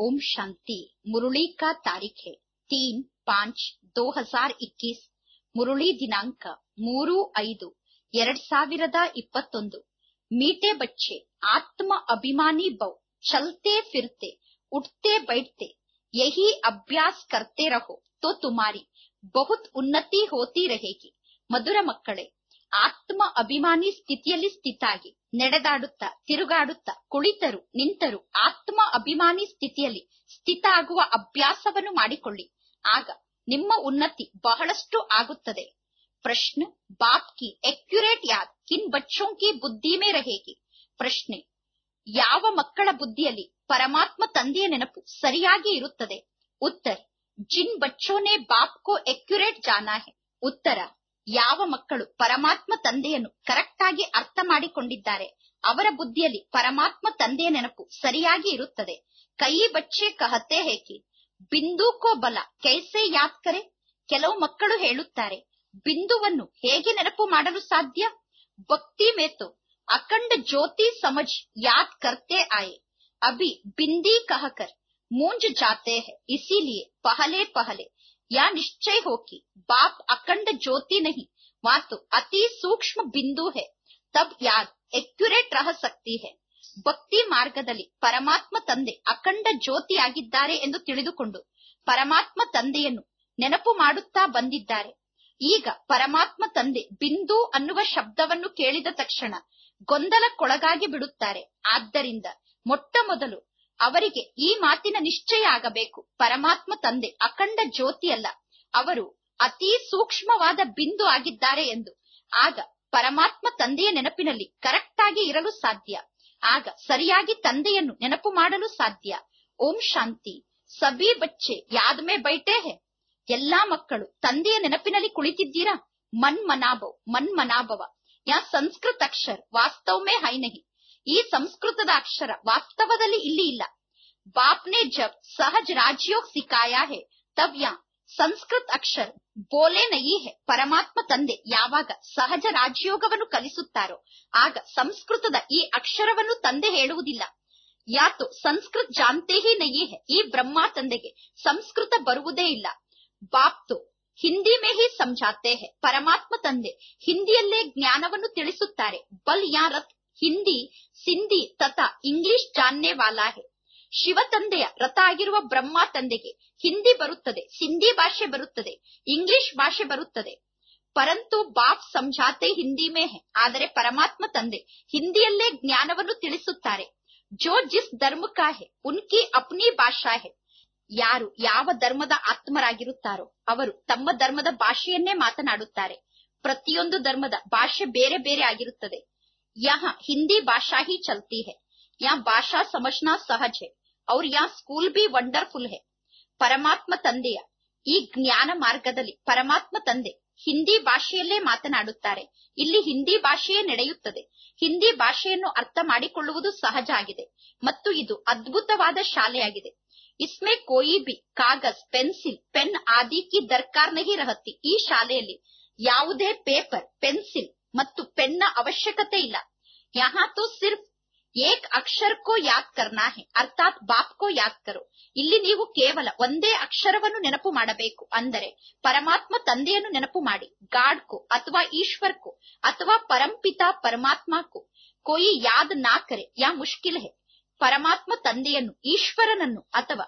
ओम शांति मुरली का तारीख है तीन पांच दो हजार इक्कीस ಮುರುಳಿ ದಿನಾಂಕ ಮೂರು ಐದು ಎರಡ್ ಸಾವಿರದ ಇಪ್ಪತ್ತೊಂದು ಮೀಟೆ ಬಚ್ಚೆ ಆತ್ಮ ಅಭಿಮಾನಿ ಬೌ ಚಲ್ತೆ ಫಿರ್ತೆ ಉಠ್ತೆ ಬೈಠ್ತೆ ಯಹಿ ಅಭ್ಯಾಸ್ ಕರ್ತೆ ರಹೋ ತೋ ತುಮಾರಿ ಬಹುತ್ ಉನ್ನತಿ ಹೋತಿ रहेगी ಮಧುರ ಮಕ್ಕಳೇ ಆತ್ಮ ಅಭಿಮಾನಿ ಸ್ಥಿತಿಯಲ್ಲಿ ಸ್ಥಿತಾಗಿ, ನಡೆದಾಡುತ್ತ, ತಿರುಗಾಡುತ್ತಾ, ಕುಳಿತರು, ನಿಂತರು, ಆತ್ಮ ಅಭಿಮಾನಿ ಸ್ಥಿತಿಯಲ್ಲಿ ಸ್ಥಿತ ಆಗುವ ಅಭ್ಯಾಸವನ್ನು ಮಾಡಿಕೊಳ್ಳಿ. ಆಗ ನಿಮ್ಮ ಉನ್ನತಿ ಬಹಳಷ್ಟು ಆಗುತ್ತದೆ. ಪ್ರಶ್ನೆ, ಬಾಪ್ ಕಿ ಎಕ್ಯುರೇಟ್ ಯಾದ್, ಕಿನ್ ಬಚ್ಚೋಂ ಕಿ ಬುದ್ಧಿ ಮೇ ರಹೇಗಿ ಪ್ರಶ್ನೆ, ಯಾವ ಮಕ್ಕಳ ಬುದ್ಧಿಯಲ್ಲಿ ಪರಮಾತ್ಮ ತಂದೆಯ ನೆನಪು ಸರಿಯಾಗಿ ಇರುತ್ತದೆ? ಉತ್ತರ, ಜಿನ್ ಬಚ್ಚೋನೆ ಬಾಪ್ ಕೋ ಎಕ್ಯುರೇಟ್ ಜಾನಾ ಹೇ. ಉತ್ತರ ಯಾವ ಮಕ್ಕಳು ಪರಮಾತ್ಮ ತಂದೆಯನ್ನು ಕರೆಕ್ಟ್ ಆಗಿ ಅರ್ಥ ಮಾಡಿಕೊಂಡಿದ್ದಾರೆ, ಅವರ ಬುದ್ಧಿಯಲ್ಲಿ ಪರಮಾತ್ಮ ತಂದೆಯ ನೆನಪು ಸರಿಯಾಗಿ ಇರುತ್ತದೆ. ಕೈ ಬಚ್ಚೆ ಕಹತೆ ಹೇಗೆ? ಬಿಂದುಕೋ ಬಲ ಕೈಸೆ ಯಾದ್ ಕರೆ? ಕೆಲವು ಮಕ್ಕಳು ಹೇಳುತ್ತಾರೆ, ಬಿಂದುವನ್ನು ಹೇಗೆ ನೆನಪು ಮಾಡಲು ಸಾಧ್ಯ? ಭಕ್ತಿ ಮೇತು, ಅಖಂಡ ಜ್ಯೋತಿ ಸಮಜ್ ಯಾದ್ ಕರ್ತೆ ಆಯೆ. ಅಭಿ ಬಿಂದಿ ಕಹಕರ್ ಮೂಂಜ್ ಜಾತೆ ಹೈ, ಇಸಿಲಿಯೆ ಪಹಲೆ ಪಹಲೆ. या निश्चय हो कि बाप अखंड ज्योति नहीं वहां तो अति सूक्ष्म बिंदु है तब याद एक्यूरेट रह सकती है ಭಕ್ತಿ ಮಾರ್ಗದಲ್ಲಿ ಪರಮಾತ್ಮ ತಂದೆ ಅಖಂಡ ಜ್ಯೋತಿಯಾಗಿದ್ದಾರೆ ಎಂದು ತಿಳಿದುಕೊಂಡು ಪರಮಾತ್ಮ ತಂದೆಯನ್ನು ನೆನಪು ಮಾಡುತ್ತಾ ಬಂದಿದ್ದಾರೆ ಈಗ ಪರಮಾತ್ಮ ತಂದೆ ಬಿಂದು ಅನ್ನುವ ಶಬ್ದವನ್ನು ಕೇಳಿದ ತಕ್ಷಣ ಗೊಂದಲಕ್ಕೊಳಗಾಗಿ ಬಿಡುತ್ತಾರೆ ಆದ್ದರಿಂದ ಮೊಟ್ಟ ಮೊದಲು ಅವರಿಗೆ ಈ ಮಾತಿನ ನಿಶ್ಚಯ ಆಗಬೇಕು. ಪರಮಾತ್ಮ ತಂದೆ, ಅಖಂಡ ಜ್ಯೋತಿಯಲ್ಲ ಅವರು ಅತಿ ಸೂಕ್ಷ್ಮವಾದ ಬಿಂದು ಆಗಿದ್ದಾರೆ ಎಂದು. ಆಗ ಪರಮಾತ್ಮ ತಂದೆಯ ನೆನಪಿನಲ್ಲಿ ಕರೆಕ್ಟ್ ಆಗಿ ಇರಲು ಸಾಧ್ಯ. ಆಗ ಸರಿಯಾಗಿ ತಂದೆಯನ್ನು ನೆನಪು ಮಾಡಲು ಸಾಧ್ಯ. ಓಂ ಶಾಂತಿ. ಸಬಿ ಬಚ್ಚೆ ಯಾದ್ಮೆ ಬೈಟೆ ಹೆ. ಎಲ್ಲಾ ಮಕ್ಕಳು ತಂದೆಯ ನೆನಪಿನಲ್ಲಿ ಕುಳಿತಿದ್ದೀರಾ? ಮನ್ ಮನಾಭವ್, ಮನ್ ಮನಾಭವ. ಯಾ ಸಂಸ್ಕೃತ ಅಕ್ಷರ ವಾಸ್ತವಮೇ ಹೈ ನಹಿ. ಈ ಸಂಸ್ಕೃತದ ಅಕ್ಷರ ವಾಸ್ತವದಲ್ಲಿ ಇಲ್ಲಿ ಇಲ್ಲ. ಬಾಪ್ನೆ ಜಬ್ ಸಹಜ ರಾಜ್ಯೋಗ ಸಿಕಾಯಾ ಹೇ, ತವ್ಯ ಸಂಸ್ಕೃತ ಸಂಸ್ಕೃತ್ ಅಕ್ಷರ ಬೋಲೆ ನಯಿ ಹೆ, ಪರಮಾತ್ಮ ತಂದೆ ಯಾವಾಗ ಸಹಜ ರಾಜಯೋಗವನ್ನು ಕಲಿಸುತ್ತಾರೋ, ಆಗ ಸಂಸ್ಕೃತದ ಈ ಅಕ್ಷರವನ್ನು ತಂದೆ ಹೇಳುವುದಿಲ್ಲ. ಯಾತು ಸಂಸ್ಕೃತ ಜಾನ್ತೆ ಹಿ ನಯಿ ಹೆ, ಈ ಬ್ರಹ್ಮ ತಂದೆಗೆ ಸಂಸ್ಕೃತ ಬರುವುದೇ ಇಲ್ಲ. ಬಾಪ್ತು ಹಿಂದಿ ಮೇ ಹಿ ಸಮझाते ಹೆ, ಪರಮಾತ್ಮ ತಂದೆ ಹಿಂದಿಯಲ್ಲೇ ಜ್ಞಾನವನ್ನು ತಿಳಿಸುತ್ತಾರೆ, ಬಲ್ ಯಾ ರತ್ ಹಿಂದಿ, ಸಿಂಧಿ ತಥಾ ಇಂಗ್ಲಿಷ್ ಜಾನ್ನೆ ವಾಲಾ ಹೆ. ಶಿವ ತಂದೆಯ ರಥ ಆಗಿರುವ ಬ್ರಹ್ಮ ತಂದೆಗೆ ಹಿಂದಿ ಬರುತ್ತದೆ, ಸಿಂಧಿ ಭಾಷೆ ಬರುತ್ತದೆ, ಇಂಗ್ಲಿಷ್ ಭಾಷೆ ಬರುತ್ತದೆ. ಪರಂತು ಬಾಪ್ ಸಂಜಾತೆ ಹಿಂದಿ ಮೇ ಹೆ, ಆದರೆ ಪರಮಾತ್ಮ ತಂದೆ ಹಿಂದಿಯಲ್ಲೇ ಜ್ಞಾನವನ್ನು ತಿಳಿಸುತ್ತಾರೆ. ಜೋ ಜಿಸ್ ಧರ್ಮ ಕಾ ಹೆ, ಉನ್ಕಿ ಅಪ್ನಿ ಭಾಷಾ ಹೆ. ಯಾರು ಯಾವ ಧರ್ಮದ ಆತ್ಮರಾಗಿರುತ್ತಾರೋ, ಅವರು ತಮ್ಮ ಧರ್ಮದ ಭಾಷೆಯನ್ನೇ ಮಾತನಾಡುತ್ತಾರೆ. ಪ್ರತಿಯೊಂದು ಧರ್ಮದ ಭಾಷೆ ಬೇರೆ ಬೇರೆ ಆಗಿರುತ್ತದೆ. ಯಹ ಹಿಂದಿ भाषा ही चलती है। यहाँ भाषा समझना सहज है और यहाँ ಸ್ಕೂಲ್ ಬಿ ವಂಡರ್ಫುಲ್ ಹೆ ಪರಮಾತ್ಮ ತಂದೆಯ ಈ ಜ್ಞಾನ ಮಾರ್ಗದಲ್ಲಿ ಪರಮಾತ್ಮ ತಂದೆ ಹಿಂದಿ ಭಾಷೆಯಲ್ಲೇ ಮಾತನಾಡುತ್ತಾರೆ ಇಲ್ಲಿ ಹಿಂದಿ ಭಾಷೆಯೇ ನಡೆಯುತ್ತದೆ ಹಿಂದಿ ಭಾಷೆಯನ್ನು ಅರ್ಥ ಮಾಡಿಕೊಳ್ಳುವುದು ಸಹಜ ಆಗಿದೆ ಮತ್ತು ಇದು ಅದ್ಭುತವಾದ ಶಾಲೆಯಾಗಿದೆ ಇಸ್ಮೆ ಕೋಯಿ ಬಿ ಕಾಗಜ್ ಪೆನ್ಸಿಲ್ ಪೆನ್ ಆದಿ ಕಿ ದರ್ಕಾರ್ ನಹಿ ರಹತಿ ಈ ಶಾಲೆಯಲ್ಲಿ ಯಾವುದೇ ಪೇಪರ್ ಪೆನ್ಸಿಲ್ ಮತ್ತು ಪೆನ್ನ ಅವಶ್ಯಕತೆ ಇಲ್ಲ. ಯಹಾ ತೋ ಸಿರ್ಫ್ ಏಕ್ ಅಕ್ಷರ ಕೋ ಯಾದ್ ಕರ್ನಾ ಹೆ ಅರ್ಥಾತ್ ಬಾಪ್ ಕೋ ಯಾದ್ ಕರೋ. ಇಲ್ಲಿ ನೀವು ಕೇವಲ ಒಂದೇ ಅಕ್ಷರವನ್ನು ನೆನಪು ಮಾಡಬೇಕು. ಅಂದರೆ ಪರಮಾತ್ಮ ತಂದೆಯನ್ನು ನೆನಪು ಮಾಡಿ. ಗಾಡ್ ಕೋ ಅಥವಾ ಈಶ್ವರ್ ಕೋ ಅಥವಾ ಪರಂಪಿತ ಪರಮಾತ್ಮ ಕೋ ಕೋಯಿ ಯಾದ್ ನಾ ಕರೆ, ಯಾ ಮುಷ್ಕಿಲ್ ಹೇ. ಪರಮಾತ್ಮ ತಂದೆಯನ್ನು, ಈಶ್ವರನನ್ನು ಅಥವಾ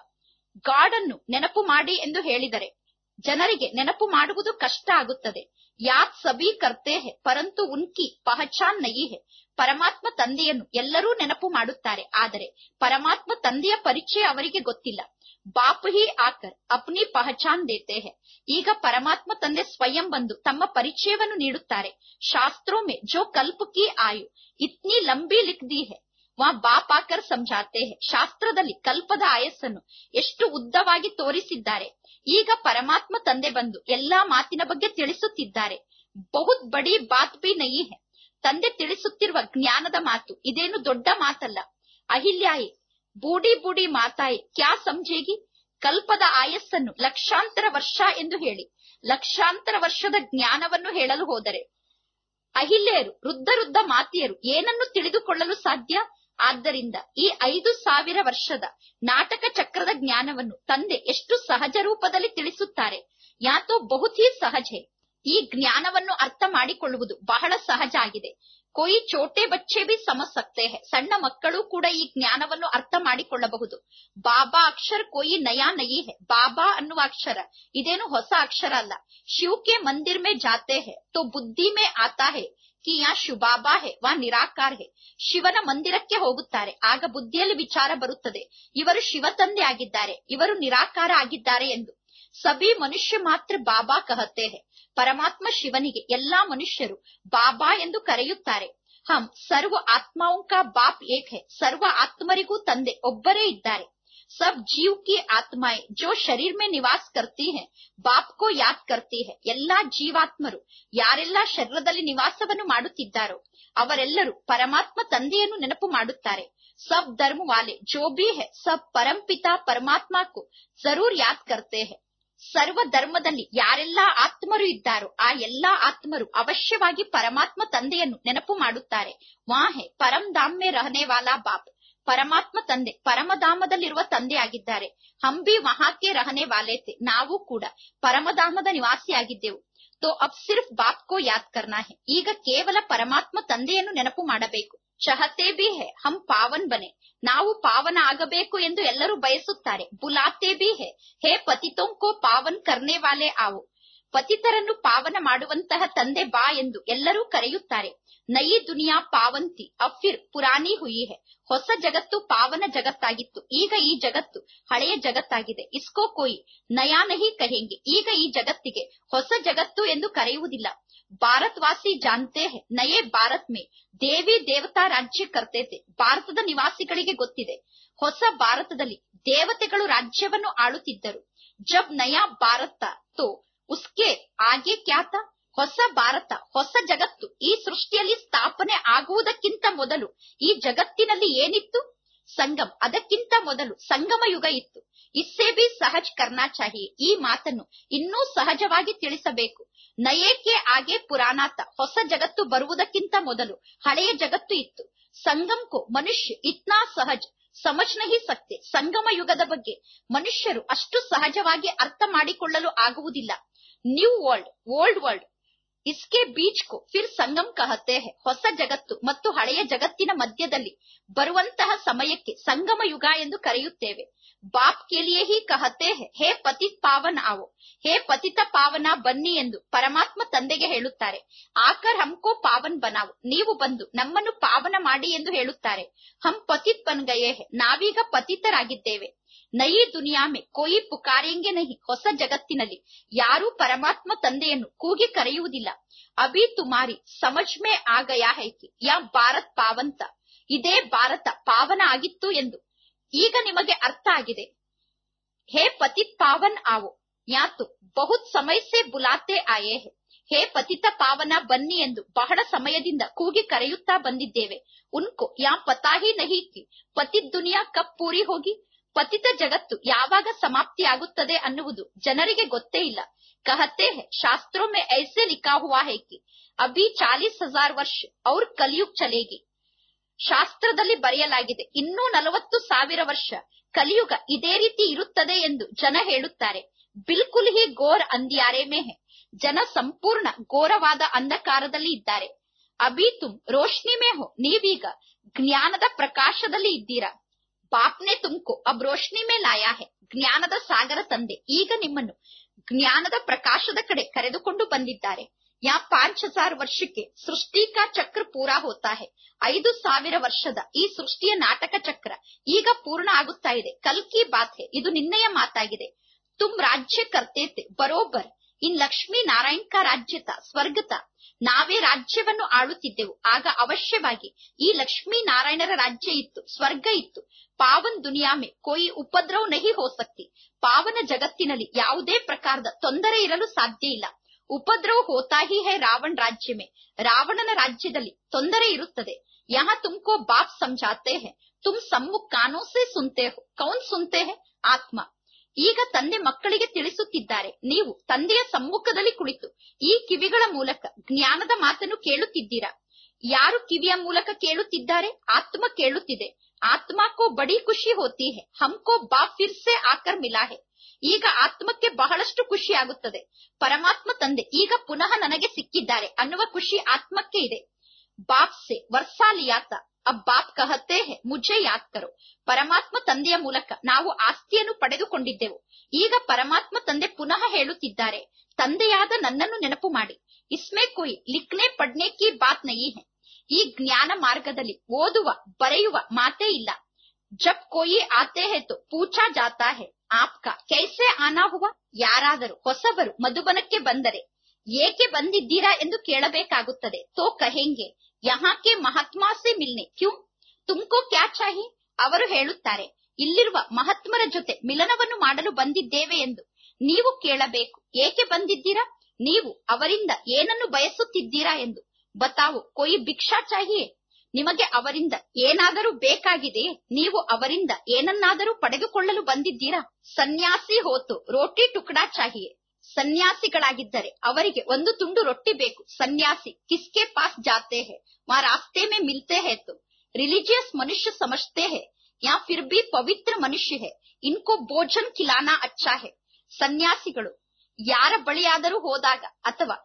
ಗಾಡ್ ಅನ್ನು ನೆನಪು ಮಾಡಿ ಎಂದು ಹೇಳಿದರೆ ಜನರಿಗೆ ನೆನಪು ಮಾಡುವುದು ಕಷ್ಟ ಆಗುತ್ತದೆ. ಯಾತ್ ಸಬಿ ಕರ್ತೆ ಹೆ ಪರಂತು ಉನ್ಕಿ ಪಹಚಾನ್ ನಯಿ ಹೆ ಪರಮಾತ್ಮ ತಂದೆಯನ್ನು ಎಲ್ಲರೂ ನೆನಪು ಮಾಡುತ್ತಾರೆ. ಆದರೆ ಪರಮಾತ್ಮ ತಂದೆಯ ಪರಿಚಯ ಅವರಿಗೆ ಗೊತ್ತಿಲ್ಲ. ಬಾಪ್ ಹಿ ಆಕರ್, ಅಪ್ನಿ ಪಹಚಾನ್ ದೇತೆ ಹೆ ಈಗ ಪರಮಾತ್ಮ ತಂದೆ ಸ್ವಯಂ ಬಂದು ತಮ್ಮ ಪರಿಚಯವನ್ನು ನೀಡುತ್ತಾರೆ. ಶಾಸ್ತ್ರೋ ಮೇ ಜೋ ಕಲ್ಪ ಕಿ ಆಯು. ಇತ್ನಿ ಲಂಬಿ ಲಿಖ್ ದಿ ಹೆ ವಾ ಬಾಪಾಕರ್ ಸಂಜಾತೆ ಶಾಸ್ತ್ರದಲ್ಲಿ ಕಲ್ಪದ ಆಯಸ್ಸನ್ನು ಎಷ್ಟು ಉದ್ದವಾಗಿ ತೋರಿಸಿದ್ದಾರೆ. ಈಗ ಪರಮಾತ್ಮ ತಂದೆ ಬಂದು ಎಲ್ಲಾ ಮಾತಿನ ಬಗ್ಗೆ ತಿಳಿಸುತ್ತಿದ್ದಾರೆ. ಬಹುತ್ ಬಡಿ ಬಾತ್ ಬಿ ನಯಿ ಹೆ. ತಂದೆ ತಿಳಿಸುತ್ತಿರುವ ಜ್ಞಾನದ ಮಾತು ಇದೇನು ದೊಡ್ಡ ಮಾತಲ್ಲ. ಅಹಿಲ್ಯಾಯಿ ಬೂಡಿ ಬೂಡಿ ಮಾತಾಯಿ ಕ್ಯಾ ಸಮಜೇಗಿ? ಕಲ್ಪದ ಆಯಸ್ಸನ್ನು ಲಕ್ಷಾಂತರ ವರ್ಷ ಎಂದು ಹೇಳಿ. ಲಕ್ಷಾಂತರ ವರ್ಷದ ಜ್ಞಾನವನ್ನು ಹೇಳಲು ಹೋದರೆ. ಅಹಿಲ್ಯರು, ವೃದ್ಧ ವೃದ್ಧ ಮಾತಿಯರು ಏನನ್ನು ತಿಳಿದುಕೊಳ್ಳಲು ಸಾಧ್ಯ? ಆದ್ದರಿಂದ ಈ ಐದು ಸಾವಿರ ವರ್ಷದ ನಾಟಕ ಚಕ್ರದ ಜ್ಞಾನವನ್ನು ತಂದೆ ಎಷ್ಟು ಸಹಜ ರೂಪದಲ್ಲಿ ತಿಳಿಸುತ್ತಾರೆ? ಯಾತೋ ಬಹುತೀ ಸಹಜ. ಈ ಜ್ಞಾನವನ್ನು ಅರ್ಥ ಮಾಡಿಕೊಳ್ಳುವುದು ಬಹಳ ಸಹಜ ಆಗಿದೆ. ಕೊಯಿ ಚೋಟೆ ಬಚ್ಚೆ ಬಿ ಸಮಜ್ ಸಕ್ತೆ ಸಣ್ಣ ಮಕ್ಕಳು ಕೂಡ ಈ ಜ್ಞಾನವನ್ನು ಅರ್ಥ ಮಾಡಿಕೊಳ್ಳಬಹುದು. ಬಾಬಾ ಅಕ್ಷರ ಕೊಯಿ ನಯಾ ನಯಿ ಹೇ. ಬಾಬಾ ಅನ್ನುವ ಅಕ್ಷರ. ಇದೇನು ಹೊಸ ಅಕ್ಷರ ಅಲ್ಲ. ಶಿವ್ ಕೆ ಮಂದಿರ್ ಮೇ ಜಾತೆ ಹೇ. ತೋ ಬುದ್ಧಿ ಮೇ ಆತಾ ಹೇ. ಕಿ ಶುಭಾಬಾ ಹೆ ಹೇ ವಾ ನಿರಾಕಾರ ಹೇ. ಶಿವನ ಮಂದಿರಕ್ಕೆ ಹೋಗುತ್ತಾರೆ. ಆಗ ಬುದ್ಧಿಯಲ್ಲಿ ವಿಚಾರ ಬರುತ್ತದೆ. ಇವರು ಶಿವ ತಂದೆ ಆಗಿದ್ದಾರೆ. ಇವರು ನಿರಾಕಾರ ಆಗಿದ್ದಾರೆ ಎಂದು. ಸಭಿ ಮನುಷ್ಯ ಮಾತ್ರ ಬಾಬಾ ಕಹತೆ ಹೇ. ಪರಮಾತ್ಮ ಶಿವನಿಗೆ ಎಲ್ಲಾ ಮನುಷ್ಯರು ಬಾಬಾ ಎಂದು ಕರೆಯುತ್ತಾರೆ. ಹಂ, ಸರ್ವ ಆತ್ಮಾओं का ಬಾಪ್ ಏಕ್ ಹೇ. ಸರ್ವ ಆತ್ಮರಿಗೂ ತಂದೆ ಒಬ್ಬರೇ ಇದ್ದಾರೆ. सब जीव की आत्माएं जो शरीर में निवास करती हैं ಬಾಪ್ ಕೋ ಯಾದ್ ಕರ್ತಿ ಹೇ ಎಲ್ಲಾ ಜೀವಾತ್ಮರು ಯಾರೆಲ್ಲ ಶರೀರದಲ್ಲಿ ನಿವಾಸವನ್ನು ಮಾಡುತ್ತಿದ್ದಾರೋ ಅವರೆಲ್ಲರೂ ಪರಮಾತ್ಮ ತಂದೆಯನ್ನು ನೆನಪು ಮಾಡುತ್ತಾರೆ ಸಬ್ ಧರ್ಮ ವಾಲೆ ಜೋ ಬಿ ಹೇ ಸಬ್ ಪರಂಪಿತ ಪರಮಾತ್ಮ ಕೋ ಜರೂರ್ ಯಾದ್ ಕರ್ತೆ ಹೇ ಸರ್ವ ಧರ್ಮದಲ್ಲಿ ಯಾರೆಲ್ಲ ಆತ್ಮರು ಇದ್ದಾರೋ ಆ ಎಲ್ಲಾ ಆತ್ಮರು ಅವಶ್ಯವಾಗಿ ಪರಮಾತ್ಮ ತಂದೆಯನ್ನು ನೆನಪು ಮಾಡುತ್ತಾರೆ ವಾಹೆ ಪರಂ ಧಾಮ್ ಮೇ ರಹನೆ ವಾಲಾ ಬಾಪ್ ಪರಮಾತ್ಮ ತಂದೆ, ಪರಮಧಾಮದಲ್ಲಿರುವ ತಂದೆ ಆಗಿದ್ದಾರೆ ಹಂಬಿ ವಹಾಕೆ ರಹನೆ ವಾಲೇತೆ, ನಾವು ಕೂಡ ಪರಮಧಾಮದ ನಿವಾಸಿಯಾಗಿದ್ದೆವು. ತೋ ಅಬ್ ಸಿರ್ಫ್ ಬಾಪ್ ಕೋ ಯಾದ್ ಕರ್ನಾ ಹೇ. ಈಗ ಕೇವಲ ಪರಮಾತ್ಮ ತಂದೆಯನ್ನು ನೆನಪು ಮಾಡಬೇಕು. ಚಹತೆ ಬಿ ಹೇ ಹಂ ಪಾವನ್ ಬನೆ. ನಾವು ಪಾವನ ಆಗಬೇಕು ಎಂದು ಎಲ್ಲರೂ ಬಯಸುತ್ತಾರೆ. ಬುಲಾತೆ ಬಿ ಹೇ. ಹೇ ಪತಿತೋಂ ಕೋ ಪಾವನ್ ಕರ್ನೆ ವಾಲೆ ಆವು. ಪತಿತರನ್ನು ಪಾವನ ಮಾಡುವಂತಹ ತಂದೆ ಬಾ ಎಂದು ಎಲ್ಲರೂ ಕರೆಯುತ್ತಾರೆ. ನಯಿ ದುನಿಯಾ ಪಾವಂತಿ, ಅಫಿರ್, ಪುರಾಣಿ ಹುಯಿಹೆ. ಹೊಸ ಜಗತ್ತು ಪಾವನ ಜಗತ್ತಾಗಿತ್ತು. ಈಗ ಈ ಜಗತ್ತು ಹಳೆಯ ಜಗತ್ತಾಗಿದೆ. ಇಸ್ಕೋ ಕೋಯಿ, ನಯಾ ನಹಿ ಕಹೆಂಗೆ. ಈಗ ಈ ಜಗತ್ತಿಗೆ ಹೊಸ ಜಗತ್ತು ಎಂದು ಕರೆಯುವುದಿಲ್ಲ. ಭಾರತವಾಸಿ ಜಾನ್ತೆ ಹೇ, ನಯೇ ಭಾರತ್ ಮೇ. ದೇವಿ ದೇವತಾ ರಾಜ್ಯ ಕರ್ತೇತೆ ಭಾರತದ ನಿವಾಸಿಗಳಿಗೆ ಗೊತ್ತಿದೆ. ಹೊಸ ಭಾರತದಲ್ಲಿ ದೇವತೆಗಳು ರಾಜ್ಯವನ್ನು ಆಳುತ್ತಿದ್ದರು. ಜಬ್ ನಯಾ ಭಾರತ ತೋ ಉಸ್ಕೆ ಆಗೆ ಕ್ಯಾತ ಹೊಸ ಭಾರತ, ಹೊಸ ಜಗತ್ತು, ಈ ಸೃಷ್ಟಿಯಲ್ಲಿ ಸ್ಥಾಪನೆ ಆಗುವುದಕ್ಕಿಂತ ಮೊದಲು ಈ ಜಗತ್ತಿನಲ್ಲಿ ಏನಿತ್ತು? ಸಂಗಮ್. ಅದಕ್ಕಿಂತ ಮೊದಲು ಸಂಗಮ ಯುಗ ಇತ್ತು. ಇಸ್ಸೇ ಬಿ ಸಹಜ್ ಕರ್ನಾಚಾಹಿ ಈ ಮಾತನ್ನು ಇನ್ನೂ ಸಹಜವಾಗಿ ತಿಳಿಸಬೇಕು. ನಯೇಕೆ ಆಗೆ ಪುರಾಣಾತ ಹೊಸ ಜಗತ್ತು ಬರುವುದಕ್ಕಿಂತ ಮೊದಲು ಹಳೆಯ ಜಗತ್ತು ಇತ್ತು. ಸಂಗಮ್ ಕೋ ಮನುಷ್ಯ ಇತ್ನಾ ಸಹಜ್. ಸಮಜ್ನಹಿ ನಹಿ ಸಕ್ತೆ ಸಂಗಮ ಯುಗದ ಬಗ್ಗೆ ಮನುಷ್ಯರು ಅಷ್ಟು ಸಹಜವಾಗಿ ಅರ್ಥ ಮಾಡಿಕೊಳ್ಳಲು ಆಗುವುದಿಲ್ಲ. ನ್ಯೂ ವರ್ಲ್ಡ್ ಓಲ್ಡ್ ವರ್ಲ್ಡ್ ಇಸ್ಕೆ ಬೀಚ್ ಕೋ ಫಿರ್ ಸಂಗಮ್ ಕಹತೆ ಹೊಸ ಜಗತ್ತು ಮತ್ತು ಹಳೆಯ ಜಗತ್ತಿನ ಮಧ್ಯದಲ್ಲಿ ಬರುವಂತಹ ಸಮಯಕ್ಕೆ ಸಂಗಮ ಯುಗ ಎಂದು ಕರೆಯುತ್ತೇವೆ. ಬಾಪ್ ಕೆಲಿಯೇ ಹಿ. ಕಹತೆ ಹೇ ಪತಿತ್ ಪಾವನ್ ಆವೋ. ಹೇ ಪತಿತ ಪಾವನ ಬನ್ನಿ ಎಂದು ಪರಮಾತ್ಮ ತಂದೆಗೆ ಹೇಳುತ್ತಾರೆ. ಆಕರ್ ಹಮ್ಕೋ ಪಾವನ್ ಬನಾವು. ನೀವು ಬಂದು ನಮ್ಮನ್ನು ಪಾವನ ಮಾಡಿ ಎಂದು ಹೇಳುತ್ತಾರೆ. ಹಂ ಪತಿತ್ ಬನ್ ಗಯೇ ನಾವೀಗ ಪತಿತರಾಗಿದ್ದೇವೆ. ನಯಿ ದುನಿಯಾ ಮೇ ಕೋಯಿ ಪುಕಾರೆಂಗೆ ನಹಿ ಹೊಸ ಜಗತ್ತಿನಲ್ಲಿ. ಯಾರೂ ಪರಮಾತ್ಮ ತಂದೆಯನ್ನು ಕೂಗಿ ಕರೆಯುವುದಿಲ್ಲ. ಅಭಿ ತುಮಾರಿ ಸಮಜ್ ಮೇ ಆ ಗಯಾ ಹೈ ಕಿ ಯಾ ಭಾರತ್ ಪಾವಂತ. ಇದೇ ಭಾರತ ಪಾವನ ಆಗಿತ್ತು ಎಂದು. ಈಗ ನಿಮಗೆ ಅರ್ಥ ಆಗಿದೆ. ಹೇ ಪತಿತ್ ಪಾವನ್ ಆವೋ. ಯಾತು ಬಹುತ್ ಸಮಯ ಸೆ ಬುಲಾತೆ ಆಯೇ ಹೇ. ಪತಿತ ಪಾವನ ಬನ್ನಿ ಎಂದು ಬಹಳ ಸಮಯದಿಂದ ಕೂಗಿ ಕರೆಯುತ್ತಾ ಬಂದಿದ್ದೇವೆ. ಉನ್ಕೋ ಯಾ ಪತಾಹಿ ನಹಿ ಕಿ. ದುನಿಯಾ ಕಪ್ ಪೂರಿ ಹೋಗಿ. ಪತಿತ ಜಗತ್ತು ಯಾವಾಗ ಸಮಾಪ್ತಿಯಾಗುತ್ತದೆ ಅನ್ನುವುದು ಜನರಿಗೆ ಗೊತ್ತೇ ಇಲ್ಲ. ಕಹತೆ ಶಾಸ್ತ್ರೋ ಮೇ ಐಸೆ ಹುವಾ ಹೇ ಕಿ. ಅಭಿ ಚಾಲೀಸ್ ಹಜಾರ್ ವರ್ಷ, ಔರ್ ಕಲಿಯುಗ್ ಚಲೇಗಿ. ಶಾಸ್ತ್ರದಲ್ಲಿ ಬರೆಯಲಾಗಿದೆ, ಇನ್ನೂ ನಲವತ್ತು ಸಾವಿರ ವರ್ಷ, ಕಲಿಯುಗ ಇದೇ ರೀತಿ ಇರುತ್ತದೆ ಎಂದು ಜನ ಹೇಳುತ್ತಾರೆ. ಬಿಲ್ಕುಲ್ ಹಿ ಗೋರ್ ಅಂದ್ಯಾರೆ ಮೇ ಹೇ. ಜನ ಸಂಪೂರ್ಣ ಘೋರವಾದ ಅಂಧಕಾರದಲ್ಲಿ ಇದ್ದಾರೆ. ಅಭಿ ತುಮ್ ರೋಶ್ನಿ ಮೇಹೋ ನೀವೀಗ ಜ್ಞಾನದ ಪ್ರಕಾಶದಲ್ಲಿ ಇದ್ದೀರಾ? ಬಾಪ್ನೆ ತುಮ್ಕೋ, ಅಬ್ ಮೇ ಲಾಯಾ ಹೇ, ಜ್ಞಾನದ ಸಾಗರ ತಂದೆ. ಈಗ ನಿಮ್ಮನ್ನು ಜ್ಞಾನದ ಪ್ರಕಾಶದ ಕಡೆ ಕರೆದುಕೊಂಡು ಬಂದಿದ್ದಾರೆ. ಯಾ ಪಾಂಚ್ ಹಜಾರ್ ವರ್ಷಕ್ಕೆ ಸೃಷ್ಟಿಕಾ ಚಕ್ರ ಪೂರಾ ಹೋತಾ ಹೇ. ಐದು ಸಾವಿರ ವರ್ಷದ ಈ ಸೃಷ್ಟಿಯ ನಾಟಕ ಚಕ್ರ ಈಗ ಪೂರ್ಣ ಆಗುತ್ತಾ ಇದೆ. ಕಲ್ಕಿ ಬಾತ್ ಹೇ, ಇದು ನಿನ್ನೆಯ ಮಾತಾಗಿದೆ. ತುಮ್ ರಾಜ್ಯ ಕರ್ತೇತೆ ಬರೋಬರ್. ಇನ್ ಲಕ್ಷ್ಮೀ ನಾರಾಯಣಕ ರಾಜ್ಯತ, ಸ್ವರ್ಗತ. ನಾವೇ ರಾಜ್ಯವನ್ನು ಆಳುತ್ತಿದ್ದೆವು. ಆಗ ಅವಶ್ಯವಾಗಿ ಈ ಲಕ್ಷ್ಮೀ ನಾರಾಯಣರ ರಾಜ್ಯ ಇತ್ತು, ಸ್ವರ್ಗ ಇತ್ತು. ಪಾವನ್ ದುನಿಯಾಮೆ, ಕೋಯಿ ಉಪದ್ರವ ನಹಿ ಹೋಸಕ್ತಿ ಪಾವನ ಜಗತ್ತಿನಲ್ಲಿ ಯಾವುದೇ ಪ್ರಕಾರದ ತೊಂದರೆ ಇರಲು ಸಾಧ್ಯ ಇಲ್ಲ. ಉಪದ್ರವ ಹೋತಾಹಿ ಹೇ ರಾವಣ್ ರಾಜ್ಯ ರಾವಣನ ರಾಜ್ಯದಲ್ಲಿ ತೊಂದರೆ ಇರುತ್ತದೆ. ಯಹ ತುಮಕೋ ಬಾಪ್ ಸಮಜಾತೆ ಹೇ. ತುಮ್ ಸಮ್ಮುಖ ಕಾನೋ ಸೆ ಹೋ. ಕೌನ್ ಸುಂತೆ ಹೇ? ಆತ್ಮ. ಈಗ ತಂದೆ ಮಕ್ಕಳಿಗೆ ತಿಳಿಸುತ್ತಿದ್ದಾರೆ. ನೀವು ತಂದೆಯ ಸಮ್ಮುಖದಲ್ಲಿ ಕುಳಿತು ಈ ಕಿವಿಗಳ ಮೂಲಕ ಜ್ಞಾನದ ಮಾತನ್ನು ಕೇಳುತ್ತಿದ್ದೀರಾ? ಯಾರು ಕಿವಿಯ ಮೂಲಕ ಕೇಳುತ್ತಿದ್ದಾರೆ? ಆತ್ಮ ಕೇಳುತ್ತಿದೆ. ಆತ್ಮ ಕೋ ಬಡಿ ಖುಷಿ ಹೋತಿ ಹೇ ಹಮ್ಕೋ ಬಾ ಫಿರ್ಸೆ ಆಕರ್ ಮಿಲಾ ಹೈ. ಈಗ ಆತ್ಮಕ್ಕೆ ಬಹಳಷ್ಟು ಖುಷಿ ಆಗುತ್ತದೆ. ಪರಮಾತ್ಮ ತಂದೆ ಈಗ ಪುನಃ ನನಗೆ ಸಿಕ್ಕಿದ್ದಾರೆ ಅನ್ನುವ ಖುಷಿ ಆತ್ಮಕ್ಕೆ ಇದೆ. ಬಾಪ್ ಸೆ ವರ್ಷಾ ಲಿಯಾತ ಅಬ್ ಬಾಪ್ ಯಾದ್ ಕರೋ ಪರಮಾತ್ಮ ತಂದೆಯ ಮೂಲಕ ನಾವು ಆಸ್ತಿಯನ್ನು ಪಡೆದುಕೊಂಡಿದ್ದೆವು. ಈಗ ಪರಮಾತ್ಮ ತಂದೆ ಪುನಃ ಹೇಳುತ್ತಿದ್ದಾರೆ, ತಂದೆಯಾದ ನನ್ನನ್ನು ನೆನಪು ಮಾಡಿ. ಇಸ್ಮೇ ಕೊಯ್ ಲಿಖನೆ ಪಡ್ನೆ ಕಿ ಬಾತ್ ನಯಿ ಹೈ. ಈ ಜ್ಞಾನ ಮಾರ್ಗದಲ್ಲಿ ಓದುವ, ಬರೆಯುವ ಮಾತೇ ಇಲ್ಲ. ಜಬ್ ಕೋಯಿ ಆತೆ ಹೇ ತೋ ಜಾತಾ ಹೇ. ಆಪ್ಕ ಕೈಸೆ ಆನಾ ಹುವಾ? ಯಾರಾದರೂ ಹೊಸಬರು ಮಧುಬನಕ್ಕೆ ಬಂದರೆ ಏಕೆ ಬಂದಿದ್ದೀರಾ ಎಂದು ಕೇಳಬೇಕಾಗುತ್ತದೆ. ತೋ ಕಹೆಂಗೆ ಯಹಾಕೆ ಮಹಾತ್ಮಾಸೆ ಮಿಲ್ನೆ ಕ್ಯೂ ತುಮ್ಕೋ ಕ್ಯಾ ಚಾಹಿ ಅವರು ಹೇಳುತ್ತಾರೆ, ಇಲ್ಲಿರುವ ಮಹಾತ್ಮರ ಜೊತೆ ಮಿಲನವನ್ನು ಮಾಡಲು ಬಂದಿದ್ದೇವೆ ಎಂದು. ನೀವು ಕೇಳಬೇಕು, ಏಕೆ ಬಂದಿದ್ದೀರಾ? ನೀವು ಅವರಿಂದ ಏನನ್ನು ಬಯಸುತ್ತಿದ್ದೀರಾ ಎಂದು. ಬತಾವು, ಕೊಯಿ ಭಿಕ್ಷಾ ಚಾಹಿಯೇ? ನಿಮಗೆ ಅವರಿಂದ ಏನಾದರೂ ಬೇಕಾಗಿದೆಯೇ? ನೀವು ಅವರಿಂದ ಏನನ್ನಾದರೂ ಪಡೆದುಕೊಳ್ಳಲು ಬಂದಿದ್ದೀರಾ? ಸನ್ಯಾಸಿ ಹೋತು, ರೋಟಿ ಟುಕಡಾ ಚಾಹಿಯೇ. ಸನ್ಯಾಸಿಗಳಾಗಿದ್ದರೆ ಅವರಿಗೆ ಒಂದು ತುಂಡು ರೊಟ್ಟಿ ಬೇಕು. ಸನ್ಯಾಸಿ, ಕಿಸ್ಕೆ ಪಾಸ್ ಜಾತೆ ಹೇ ವಾ ರಾಸ್ತೆ ಮೇ ಮಿಲ್ತೆ ಹೇ ತು ರಿಲಿಜಿಯಸ್ ಮನುಷ್ಯ ಸಮಜ್ತೆ ಹೇ, ಯಾ ಫಿರ್ ಬಿ ಪವಿತ್ರ ಮನುಷ್ಯ ಹೇ, ಇನ್ಕೋ ಭೋಜನ್ ಖಿಲಾನಾ ಅಚ್ಚಾ ಹೇ. ಸನ್ಯಾಸಿಗಳು, ಯಾರ ಬಳಿಯಾದರೂ ಹೋದಾಗ ಅಥವಾ